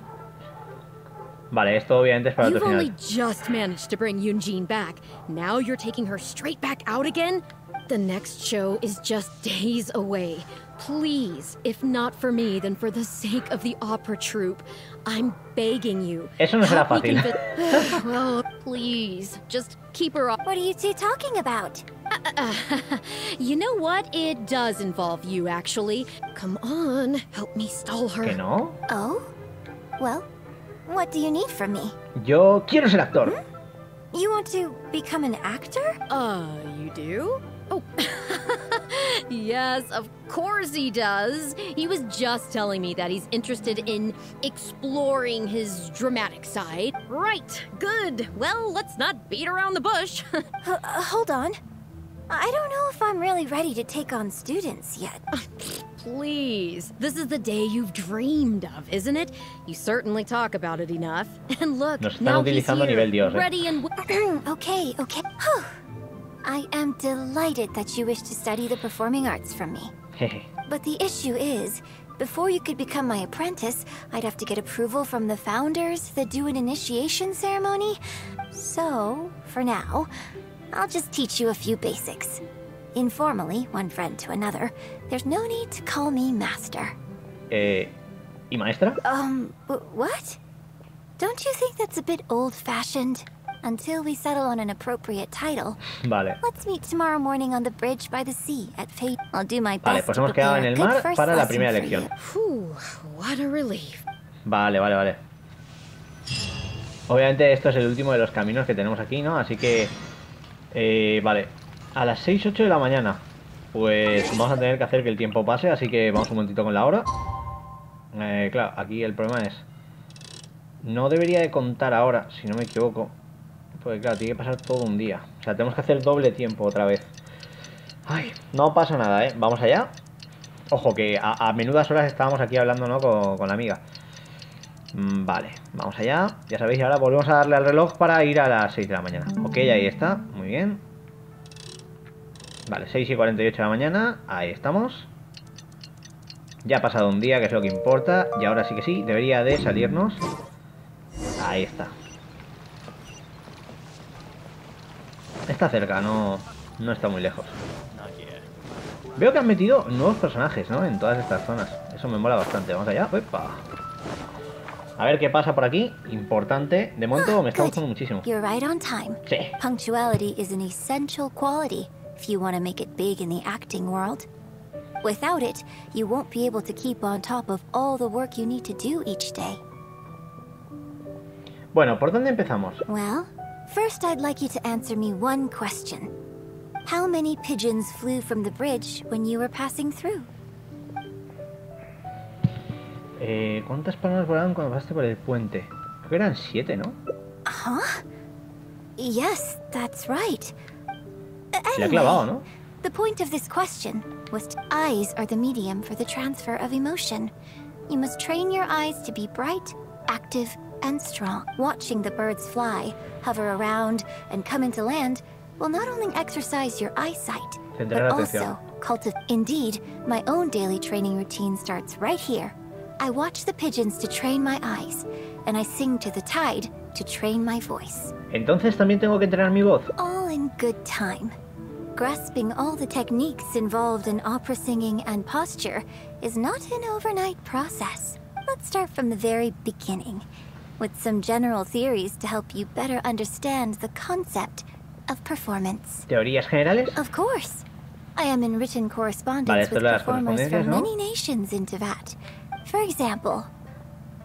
Vale, esto obviamente es para You've otro only just managed to bring Yunjin back. Now you're taking her straight back out again? The next show is just days away. Please, if not for me, then for the sake of the opera troupe, I'm begging you. Eso no será help fácil. convin- <sighs> well, please, just keep her off. What are you two talking about? <laughs> you know what? It does involve you, actually. Come on, help me stall her. ¿Que no? Oh? Well, what do you need from me? Yo quiero ser actor. You want to become an actor? Uh, you do? Oh, <laughs> yes, of course he does. He was just telling me that he's interested in exploring his dramatic side. Right, good. Well, let's not beat around the bush. <laughs> H- uh, hold on. I don't know if I'm really ready to take on students yet. <laughs> Please, this is the day you've dreamed of, isn't it? You certainly talk about it enough. And look, Nos están now he's utilizando a here, nivel Dios, eh. ready and <clears throat> okay, okay. I am delighted that you wish to study the performing arts from me. <laughs> But the issue is, before you could become my apprentice, I'd have to get approval from the founders that do an initiation ceremony. So, for now, I'll just teach you a few basics. Informally, one friend to another, there's no need to call me master. Eh, ¿Y maestra? Um, what? Don't you think that's a bit old fashioned? Until we settle on an appropriate title, Vale. let's meet tomorrow morning on the bridge by the sea at Fate. I'll do my Vale, best pues to hemos quedado en a el good mar first para la lesson primera lección. you. Whew, what a relief. Vale, vale, vale. Obviamente esto es el último de los caminos que tenemos aquí, ¿no? Así que... eh, vale. A las 6, 8 de la mañana. Pues vamos a tener que hacer que el tiempo pase, así que vamos un momentito con la hora. Eh, claro, aquí el problema es... No debería de contar ahora, si no me equivoco. Porque claro, tiene que pasar todo un día. O sea, tenemos que hacer doble tiempo otra vez. Ay, no pasa nada, ¿eh? Vamos allá. Ojo, que a, menudas horas estábamos aquí hablando, ¿no? Con, con la amiga. Mm, Vale, vamos allá. Ya sabéis, ahora volvemos a darle al reloj para ir a las 6 de la mañana. Ok, ahí está. Muy bien. Vale, 6 y 48 de la mañana. Ahí estamos. Ya ha pasado un día, que es lo que importa. Y ahora sí que sí, debería de salirnos. Ahí está. Está cerca, no, no está muy lejos. Veo que han metido nuevos personajes, ¿no? En todas estas zonas. Eso me mola bastante. Vamos allá. ¡Uepa! A ver qué pasa por aquí. Importante. De momento me está gustando muchísimo. You're right on time. Sí. Punctuality is an essential quality if you want to make it big in the acting world. Without it, you won't be able to keep on top of all the work you need to do each day. Bueno, ¿por dónde empezamos? Well, first I'd like you to answer me one question. How many pigeons flew from the bridge when you were passing through? Eh, ¿Cuántas palabras volaron cuando pasaste por el puente? Creo que eran siete, ¿no? Huh? Yes, that's right. A- Le ha anyway, clavado, ¿no? The point of this question was to eyes are the medium for the transfer of emotion. You must train your eyes to be bright, active, and strong. Watching the birds fly, hover around, and come into land will not only exercise your eyesight, but also cultivate. Indeed, my own daily training routine starts right here. I watch the pigeons to train my eyes, and I sing to the tide to train my voice. Entonces también tengo que entrenar mi voz. All in good time. Grasping all the techniques involved in opera singing and posture is not an overnight process. Let's start from the very beginning, with some general theories to help you better understand the concept of performance. Teorías generales. Of course. I am in written correspondence esto with performers from ¿no? many nations in Teyvat. For example,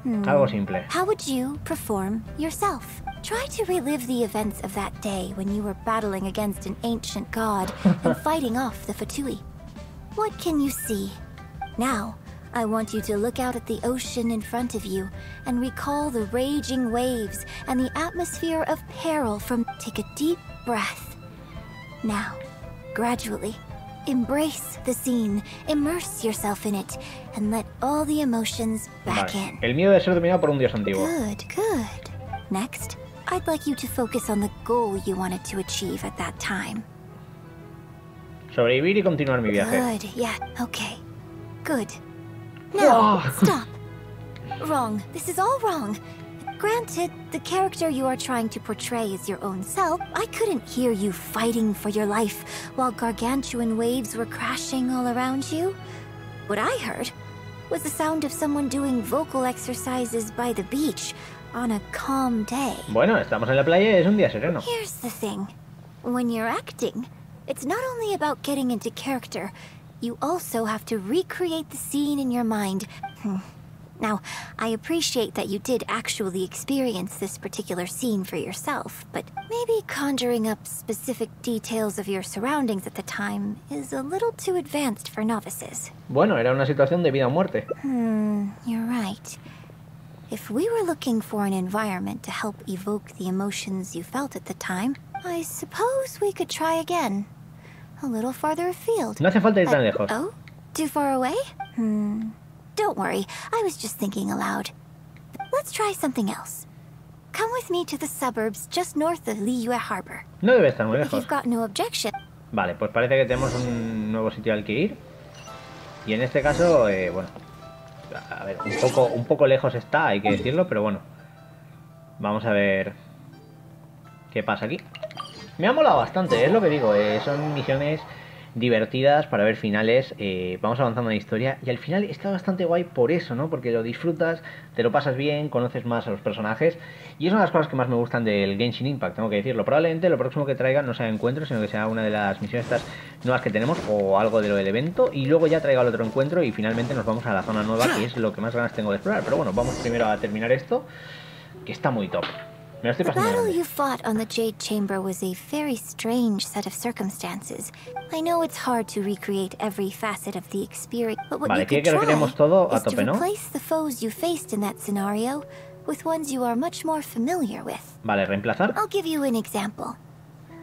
hmm, Algo simple. how would you perform yourself? Try to relive the events of that day when you were battling against an ancient god <laughs> and fighting off the Fatui. What can you see? Now, I want you to look out at the ocean in front of you and recall the raging waves and the atmosphere of peril from. Take a deep breath. Now, gradually, embrace the scene, immerse yourself in it, and let all the emotions back Vale. in. El miedo de ser dominado por un dios antiguo. Good, good. Next, I'd like you to focus on the goal you wanted to achieve at that time. Sobrevivir y continuar mi viaje. Good, yeah, okay. Good. Now, Whoa. stop. Wrong. This is all wrong. Granted, the character you are trying to portray is your own self. I couldn't hear you fighting for your life while gargantuan waves were crashing all around you. What I heard was the sound of someone doing vocal exercises by the beach on a calm day. Bueno, estamos en la playa y es un día sereno. Here's the thing. When you're acting, it's not only about getting into character, you also have to recreate the scene in your mind. Hmm. Now, I appreciate that you did actually experience this particular scene for yourself, but maybe conjuring up specific details of your surroundings at the time is a little too advanced for novices. Bueno, era una situación de vida o muerte. Hmm, you're right. If we were looking for an environment to help evoke the emotions you felt at the time, I suppose we could try again. A little farther afield. No hace falta ir tan lejos. Oh? Too far away? Hmm. Don't worry, I was just thinking aloud. Let's try something else. Come with me to the suburbs just north of Liyue Harbor. No debe estar muy If lejos. you've got no objection. Vale, pues parece que tenemos un nuevo sitio al que ir. Y en este caso, eh, bueno, a ver, un poco, un poco lejos está, hay que decirlo, pero bueno. Vamos a ver qué pasa aquí. Me ha molado bastante, es lo que digo, eh, son misiones divertidas para ver finales, eh, vamos avanzando en la historia y al final está bastante guay por eso, ¿no? Porque lo disfrutas, te lo pasas bien, conoces más a los personajes y es una de las cosas que más me gustan del Genshin Impact, tengo que decirlo. Probablemente lo próximo que traiga no sea encuentro, sino que sea una de las misiones estas nuevas que tenemos o algo de lo del evento y luego ya traiga el otro encuentro y finalmente nos vamos a la zona nueva que es lo que más ganas tengo de explorar. Pero bueno, vamos primero a terminar esto, que está muy top. The battle you fought on the Jade Chamber was a very strange set of circumstances. I know it's hard to recreate every facet of the experience, but what Vale, you could try todo is to tope, ¿no? replace the foes you faced in that scenario with ones you are much more familiar with. Vale, reemplazar. I'll give you an example.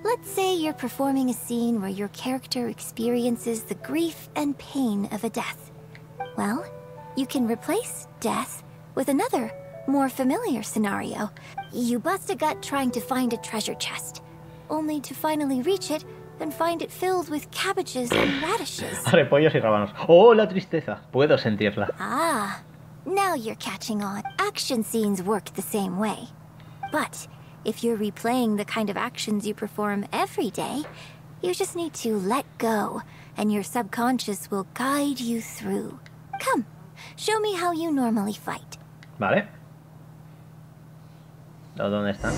Let's say you're performing a scene where your character experiences the grief and pain of a death. Well, you can replace death with another, more familiar scenario. You bust a gut trying to find a treasure chest, only to finally reach it and find it filled with cabbages and radishes. Repollos y rábanos. ¡Oh, la tristeza! Puedo sentirla. Ah, now you're catching on. Action scenes work the same way. But if you're replaying the kind of actions you perform every day, you just need to let go, and your subconscious will guide you through. Come, show me how you normally fight. Vale. ¿Dó- ¿Dónde están?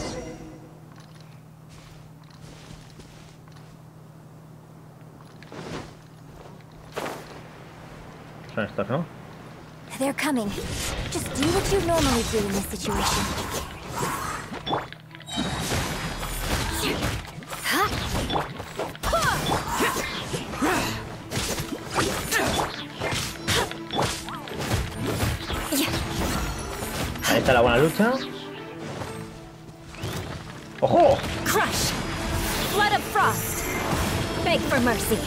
Son estos, ¿no? They're coming. Just do what you normally do in this situation. Ahí está la buena lucha. For mercy.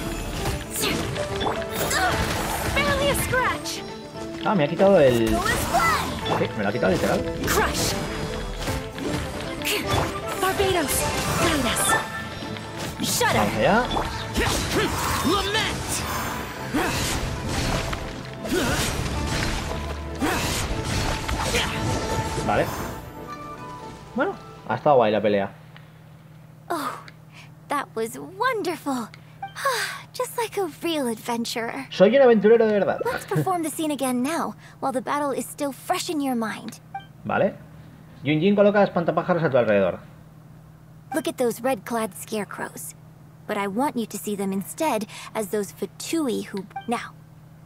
Barely a scratch! Ah, me ha quitado el... Sí, me lo ha quitado literal. Crush! Barbados, guide us. Vamos allá. Lament! Vale. Bueno, ha estado guay la pelea. Oh, that was wonderful. Just like a real adventurer. Soy un aventurero de verdad. Let's perform the scene again now, while the battle is still fresh in your mind. Vale. Yunjin coloca espantapájaros a tu alrededor. Look at those red-clad scarecrows. But I want you to see them instead as those Fatui who... Now,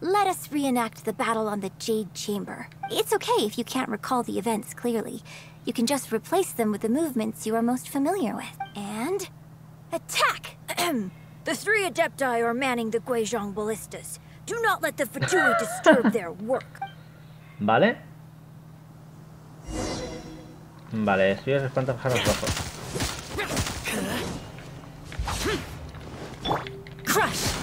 let us reenact the battle on the Jade Chamber. It's okay if you can't recall the events clearly. You can just replace them with the movements you are most familiar with. And... Attack! <clears throat> the three Adepti are manning the Guizhong ballistas. Do not let the Fatui disturb their work. Vale. Vale, destruyes espantapájaros rojos. Crush!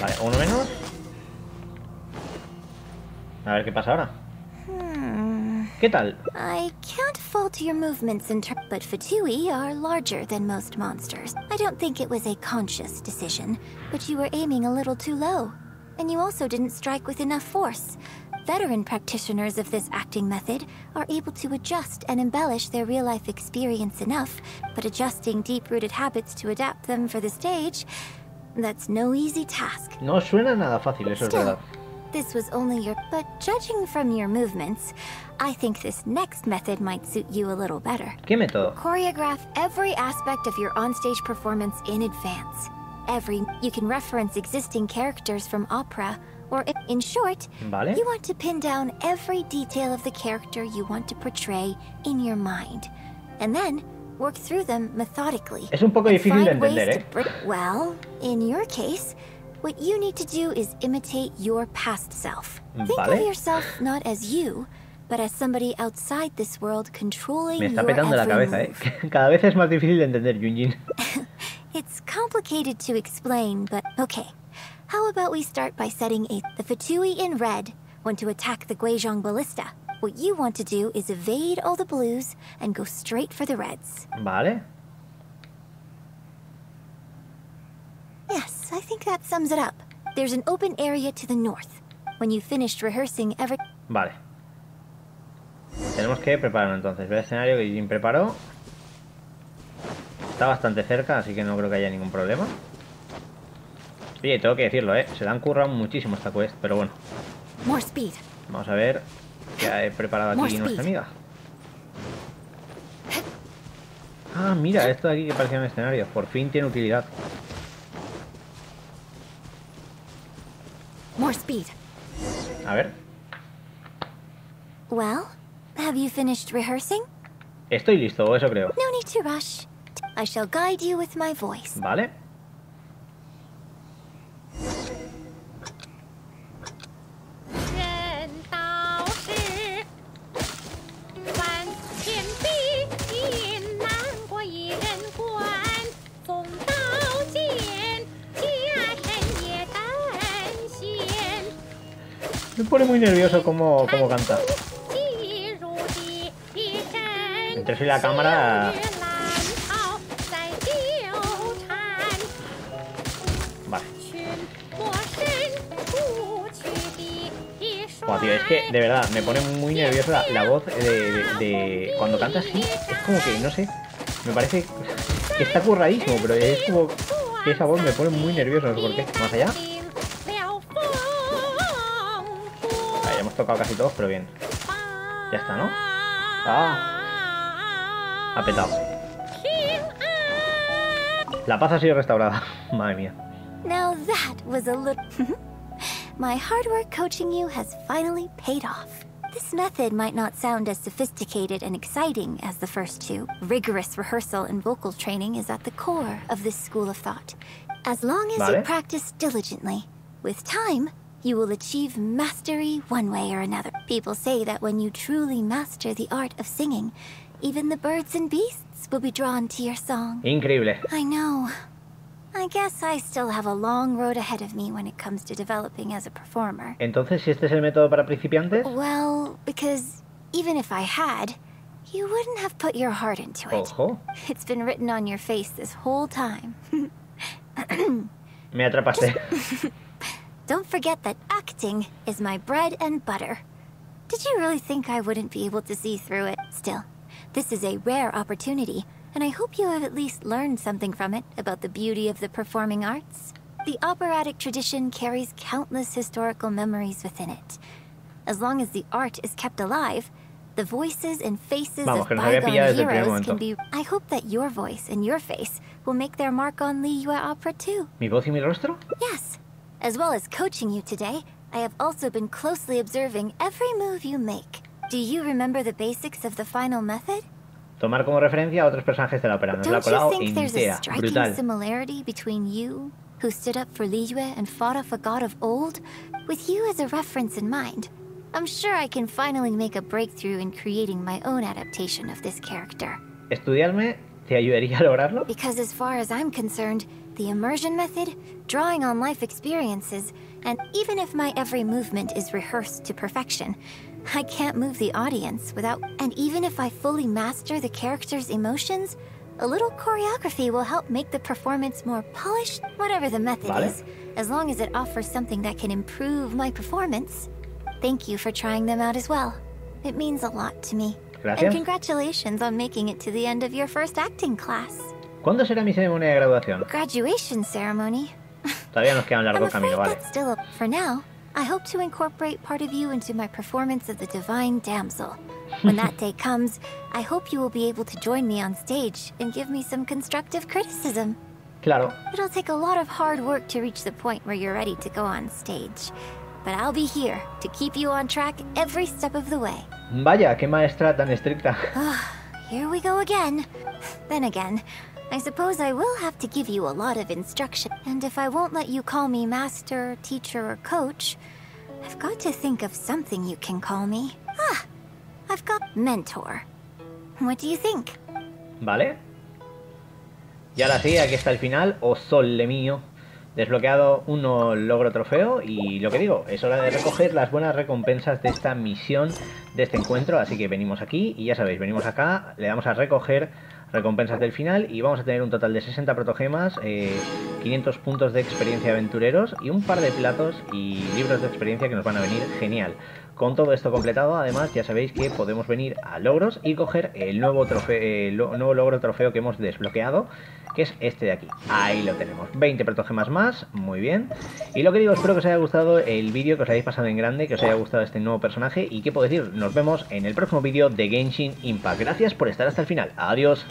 Vale, uno menos. A ver qué pasa ahora. ¿Qué tal? I can't fault your movements in turn, but Fatui are larger than most monsters. I don't think it was a conscious decision, but you were aiming a little too low. And you also didn't strike with enough force. Veteran practitioners of this acting method are able to adjust and embellish their real-life experience enough, but adjusting deep-rooted habits to adapt them for the stage, that's no easy task. No suena nada fácil, eso es verdad. This was only your... But judging from your movements, I think this next method might suit you a little better. ¿Qué método? Choreograph every aspect of your onstage performance in advance. Every... You can reference existing characters from opera, or in short, Vale. you want to pin down every detail of the character you want to portray in your mind. And then work through them methodically. Es un poco difícil de entender, ¿eh? Well, in your case, what you need to do is imitate your past self. Think of yourself not as you, but as somebody outside this world controlling Me está petando la cabeza, ¿eh? <laughs> Cada vez es más difícil de entender, Yunjin. <laughs> <laughs> It's complicated to explain, but okay. How about we start by setting a the Fatui in red want to attack the Guizhong ballista. What you want to do is evade all the blues and go straight for the reds. Vale. Yes, I think that sums it up. There's an open area to the north. When you finished rehearsing every Vale. Tenemos que prepararlo entonces. Ve el escenario que Jin preparó. Está bastante cerca, así que no creo que haya ningún problema. Oye, tengo que decirlo, ¿eh? Se le han currado muchísimo esta quest, pero bueno. More speed. Vamos a ver qué ha preparado More aquí nuestra amiga. Ah, mira, esto de aquí que parecía un escenario. Por fin tiene utilidad. More speed. A ver. Well, have you finished rehearsing? Estoy listo, eso creo. No need to rush. I shall guide you with my voice. Vale. Me pone muy nervioso cómo, cómo canta. Entre eso y la cámara... Vale. Es que de verdad me pone muy nervioso la, voz de, de- de- Cuando canta así, es como que, no sé, me parece que está curradísimo, pero es como que esa voz me pone muy nervioso, no sé por qué. Más allá. Tocado casi todos, pero bien. Ya está, ¿no? Ah, ha petado. La paz ha sido restaurada. <laughs> Madre mía. Now that was a little. My hard work coaching you has finally paid off. This method might not sound as sophisticated and exciting as the first two. Rigorous rehearsal and vocal training is at the core of this school of thought. As long as Vale. you practice diligently, with time, you will achieve mastery one way or another. People say that when you truly master the art of singing, even the birds and beasts will be drawn to your song. Increíble. I know. I guess I still have a long road ahead of me when it comes to developing as a performer. Entonces, si este es el método para principiantes, Well, because even if I had, you wouldn't have put your heart into it. ojo, It's been written on your face this whole time. me atrapaste. <laughs> Don't forget that acting is my bread and butter. Did you really think I wouldn't be able to see through it? Still, this is a rare opportunity, and I hope you have at least learned something from it about the beauty of the performing arts. The operatic tradition carries countless historical memories within it. As long as the art is kept alive, the voices and faces Vamos, of que nos había bygone pillado desde el primer heroes can be. I hope that your voice and your face will make their mark on Liyue Opera too. ¿Mi voz y mi rostro? Yes. As well as coaching you today, I have also been closely observing every move you make. Do you remember the basics of the final method? tomar como referencia a otros personajes de la ópera. Nos la ha Don't you colado think there's a striking Brutal. similarity between you, who stood up for Liyue and fought off a god of old, with you as a reference in mind? I'm sure I can finally make a breakthrough in creating my own adaptation of this character. Estudiarme te ayudaría a lograrlo. Because as far as I'm concerned, the immersion method, drawing on life experiences, and even if my every movement is rehearsed to perfection, I can't move the audience without. And even if I fully master the character's emotions, a little choreography will help make the performance more polished, whatever the method Vale. is, as long as it offers something that can improve my performance. Thank you for trying them out as well. It means a lot to me. Gracias. And congratulations on making it to the end of your first acting class. ¿Cuándo será mi ceremonia de graduación? Graduation ceremony. Todavía nos queda un largo camino, vale. still up for now. I hope to incorporate part of you into my performance of the Divine Damsel. When that <laughs> day comes, I hope you will be able to join me on stage and give me some constructive criticism. Claro. It'll take a lot of hard work to reach the point where you're ready to go on stage. But I'll be here to keep you on track every step of the way. Vaya, qué maestra tan estricta. Here we go again. Then again, I suppose I will have to give you a lot of instruction. And if I won't let you call me master, teacher, or coach, I've got to think of something you can call me. Ah, I've got mentor. What do you think? Vale. Y ahora sí, aquí está el final. O sole mío. Desbloqueado un logro trofeo. Y lo que digo, es hora de recoger las buenas recompensas de esta misión, de este encuentro. Así que venimos aquí y ya sabéis, venimos acá, le damos a recoger recompensas del final y vamos a tener un total de 60 protogemas, eh, 500 puntos de experiencia aventureros y un par de platos y libros de experiencia que nos van a venir genial. Con todo esto completado, además, ya sabéis que podemos venir a logros y coger el nuevo, trofeo, el logro trofeo que hemos desbloqueado, que es este de aquí. Ahí lo tenemos. 20 protogemas más, muy bien. Y lo que digo, espero que os haya gustado el vídeo, que os hayáis pasado en grande, que os haya gustado este nuevo personaje y qué puedo decir, nos vemos en el próximo vídeo de Genshin Impact. Gracias por estar hasta el final. Adiós.